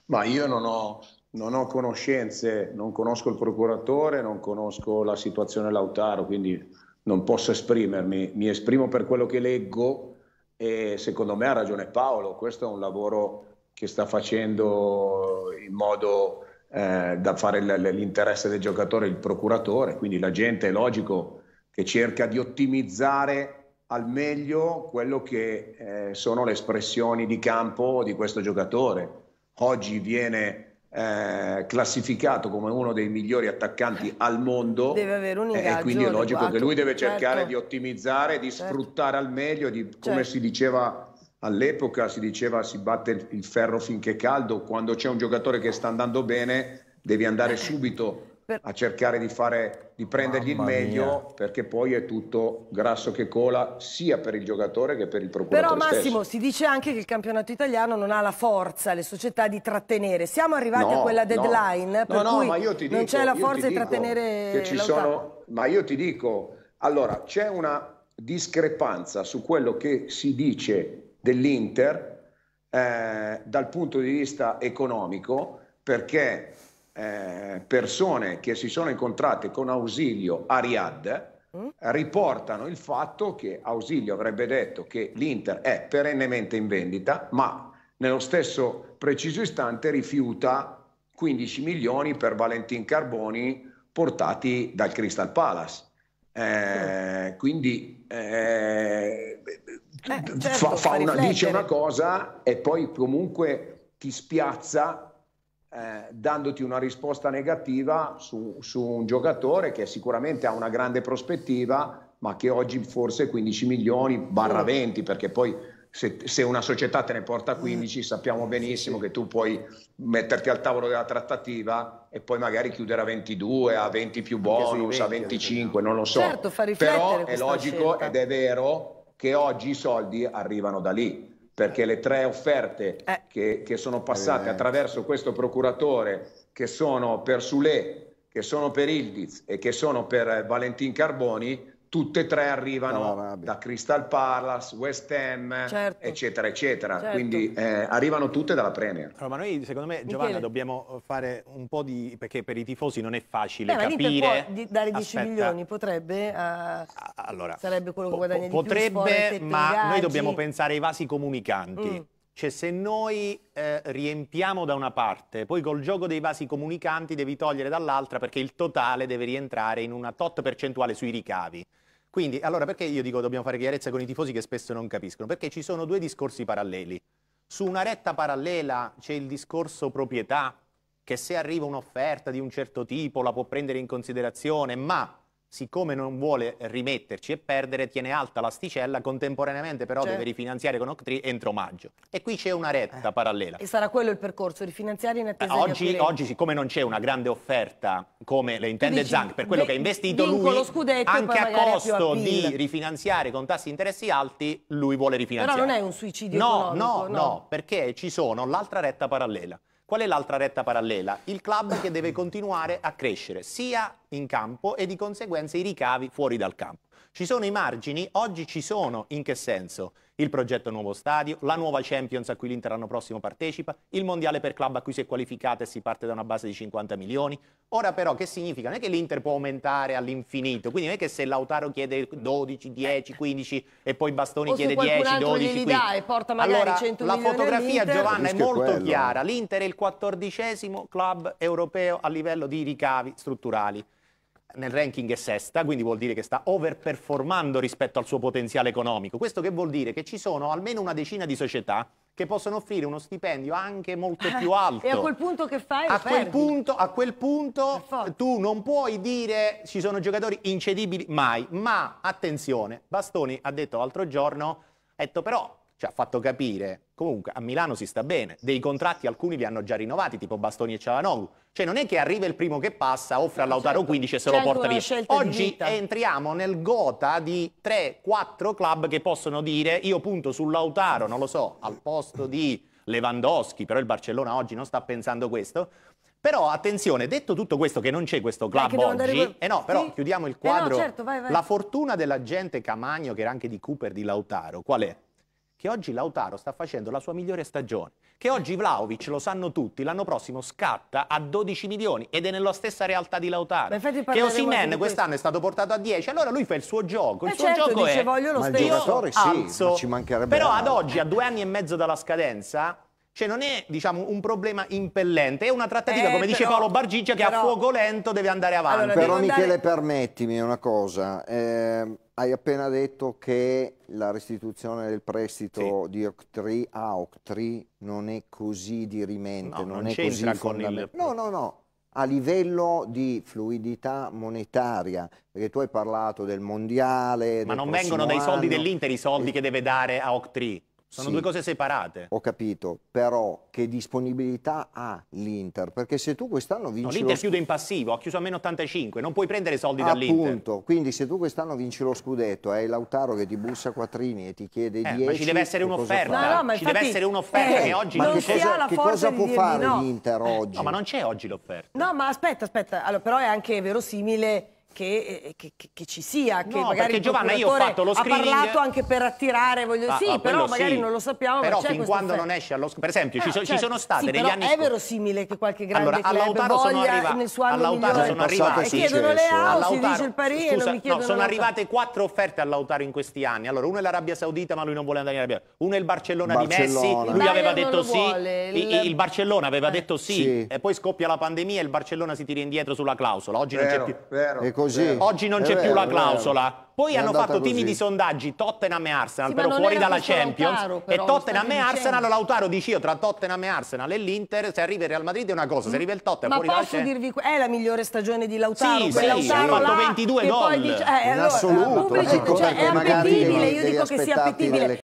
Ma io non ho, non ho conoscenze, non conosco il procuratore, non conosco la situazione Lautaro, quindi non posso esprimermi. Mi esprimo per quello che leggo e secondo me ha ragione Paolo, questo è un lavoro che sta facendo in modo eh, da fare l'interesse del giocatore il procuratore, quindi la gente è logico che cerca di ottimizzare al meglio quello che eh, sono le espressioni di campo di questo giocatore. Oggi viene eh, classificato come uno dei migliori attaccanti al mondo deve avere un ingaggio e quindi è logico che lui deve cercare certo. di ottimizzare, di certo. sfruttare al meglio, di, come certo. si diceva all'epoca si diceva si batte il ferro finché è caldo, quando c'è un giocatore che sta andando bene devi andare subito a cercare di, fare, di prendergli Mamma il meglio mia. perché poi è tutto grasso che cola sia per il giocatore che per il procuratore Però Massimo stesso. si dice anche che il campionato italiano non ha la forza, le società di trattenere. Siamo arrivati no, a quella deadline no. per no, cui dico, non c'è la forza di trattenere che ci sono, Ma io ti dico, allora c'è una discrepanza su quello che si dice dell'Inter eh, dal punto di vista economico perché eh, persone che si sono incontrate con Ausilio a Riyadh mm. riportano il fatto che Ausilio avrebbe detto che l'Inter è perennemente in vendita ma nello stesso preciso istante rifiuta 15 milioni per Valentin Carboni portati dal Crystal Palace. Eh, quindi eh, eh, certo, fa, fa una, dice una cosa e poi comunque ti spiazza eh, dandoti una risposta negativa su, su, un giocatore che sicuramente ha una grande prospettiva, ma che oggi forse 15 milioni barra 20, perché poi se, se, una società te ne porta 15 sappiamo benissimo che tu puoi metterti al tavolo della trattativa e poi magari chiudere a 22, a 20 più bonus, 20, a 25, non lo so. Certo, Però è logico scelta. ed è vero che oggi i soldi arrivano da lì, perché le tre offerte eh. che, che, sono passate eh. attraverso questo procuratore, che sono per Sule, che sono per Ildiz e che sono per Valentin Carboni, tutte e tre arrivano da Crystal Palace, West Ham, certo. eccetera, eccetera. Certo. Quindi eh, arrivano tutte dalla Premier. Allora, ma noi, secondo me, Giovanna, Michele. dobbiamo fare un po' di... perché per i tifosi non è facile Beh, capire... Può dare 10 Aspetta. milioni, potrebbe? Uh, allora, sarebbe quello che guadagna po- potrebbe, più, ma noi dobbiamo pensare ai vasi comunicanti. Mm. Cioè se noi eh, riempiamo da una parte, poi col gioco dei vasi comunicanti devi togliere dall'altra perché il totale deve rientrare in una tot percentuale sui ricavi. Quindi, allora, perché io dico dobbiamo fare chiarezza con i tifosi che spesso non capiscono? Perché ci sono due discorsi paralleli. Su una retta parallela c'è il discorso proprietà, che se arriva un'offerta di un certo tipo la può prendere in considerazione, ma siccome non vuole rimetterci e perdere, tiene alta l'asticella, contemporaneamente però certo. deve rifinanziare con Octree entro maggio. E qui c'è una retta eh. parallela. E sarà quello il percorso, rifinanziare in attesa eh, oggi, oggi, siccome non c'è una grande offerta, come le intende Zank, per quello che ha investito lui, anche a costo di rifinanziare con tassi di interessi alti, lui vuole rifinanziare. Però non è un suicidio no, economico. No, no, no, perché ci sono l'altra retta parallela. Qual è l'altra retta parallela? Il club che deve continuare a crescere sia in campo e di conseguenza i ricavi fuori dal campo. Ci sono i margini? Oggi ci sono. In che senso? Il progetto nuovo stadio, la nuova Champions a cui l'Inter l'anno prossimo partecipa, il mondiale per club a cui si è qualificata e si parte da una base di 50 milioni. Ora però che significa? Non è che l'Inter può aumentare all'infinito, quindi non è che se Lautaro chiede 12, 10, 15 e poi Bastoni o chiede 10, 12, 15. Dà e porta magari allora, 100 la fotografia Giovanna è molto quello. chiara. L'Inter è il quattordicesimo club europeo a livello di ricavi strutturali nel ranking è sesta, quindi vuol dire che sta overperformando rispetto al suo potenziale economico. Questo che vuol dire che ci sono almeno una decina di società che possono offrire uno stipendio anche molto più alto. E a quel punto che fai? A quel punto, a quel punto tu non puoi dire ci sono giocatori incedibili mai, ma attenzione, Bastoni ha detto l'altro giorno, ha detto però cioè, ha fatto capire, comunque a Milano si sta bene, dei contratti alcuni li hanno già rinnovati, tipo Bastoni e Cialanoglu. Cioè non è che arriva il primo che passa, offre a Lautaro certo. 15 e se lo porta via. Oggi entriamo nel gota di 3-4 club che possono dire io punto su Lautaro, non lo so, al posto di Lewandowski, però il Barcellona oggi non sta pensando questo. Però attenzione, detto tutto questo che non c'è questo club oggi, andare... eh no, però sì? chiudiamo il quadro. Eh no, certo, vai, vai. La fortuna della gente Camagno, che era anche di Cooper, di Lautaro, qual è? Che oggi Lautaro sta facendo la sua migliore stagione, che oggi Vlaovic, lo sanno tutti, l'anno prossimo scatta a 12 milioni ed è nella stessa realtà di Lautaro. Che Osimen quest'anno è stato portato a 10, allora lui fa il suo gioco, il eh suo certo, gioco dice, è voglio lo ma stesso. sì, alzo, ci mancherebbe però ad oggi, a due anni e mezzo dalla scadenza, cioè non è diciamo, un problema impellente, è una trattativa, eh, come dice Paolo Bargigia, che però, a fuoco lento deve andare avanti. Allora, però Michele, andare... permettimi una cosa. Eh, hai appena detto che la restituzione del prestito sì. di Octree a Octree non è così dirimente, no, non, non è così fondamentale. Il... No, no, no. A livello di fluidità monetaria, perché tu hai parlato del mondiale. Ma non vengono dai soldi dell'Inter i soldi e... che deve dare a Octree. Sono sì, due cose separate. Ho capito, però che disponibilità ha l'Inter? Perché se tu quest'anno vinci... No, L'Inter chiude in passivo, ha chiuso a meno 85, non puoi prendere soldi dall'Inter. Appunto, quindi se tu quest'anno vinci lo scudetto, hai Lautaro che ti bussa quattrini e ti chiede eh, 10... Ma ci deve essere un'offerta, no, no, ci deve essere un'offerta eh, che oggi non, non c'è. Che cosa può fare no. l'Inter oggi? No, ma non c'è oggi l'offerta. No, ma aspetta, aspetta, allora, però è anche verosimile che, eh, che, che, che, ci sia, che no, magari Giovanna io ho fatto lo screening... ha parlato anche per attirare, voglio ah, sì, ah, però magari sì. non lo sappiamo. Però fin quando non esce allo per esempio ah, ci, so, certo. ci, sono state sì, negli anni è verosimile che qualche grande allora, club voglia arriva... nel suo anno migliore sono arrivate, e chiedono le auto, dice il Paris Scusa, non mi chiedono no, sono arrivate quattro offerte all'Autaro in questi anni. Allora, uno è l'Arabia Saudita, ma lui non vuole andare in Arabia. Uno è il Barcellona, di Messi, lui aveva detto sì. Il Barcellona aveva eh. detto sì e poi scoppia la pandemia e il Barcellona si tira indietro sulla clausola. Oggi non c'è più. È così. Oggi non c'è più la clausola. Poi hanno fatto così. timidi sondaggi Tottenham e Arsenal, sì, però fuori dalla Champions. Lautaro, però, e Tottenham e Arsenal, Lautaro dici io tra Tottenham e Arsenal e l'Inter, se arriva il Real Madrid è una cosa, se arriva il Tottenham Ma fuori posso dirvi, è la migliore stagione di Lautaro? Sì, sì, Lautaro ha fatto 22 gol. Dice, eh, in allora, assoluto. Cioè, è appetibile, io dico che sia appetibile.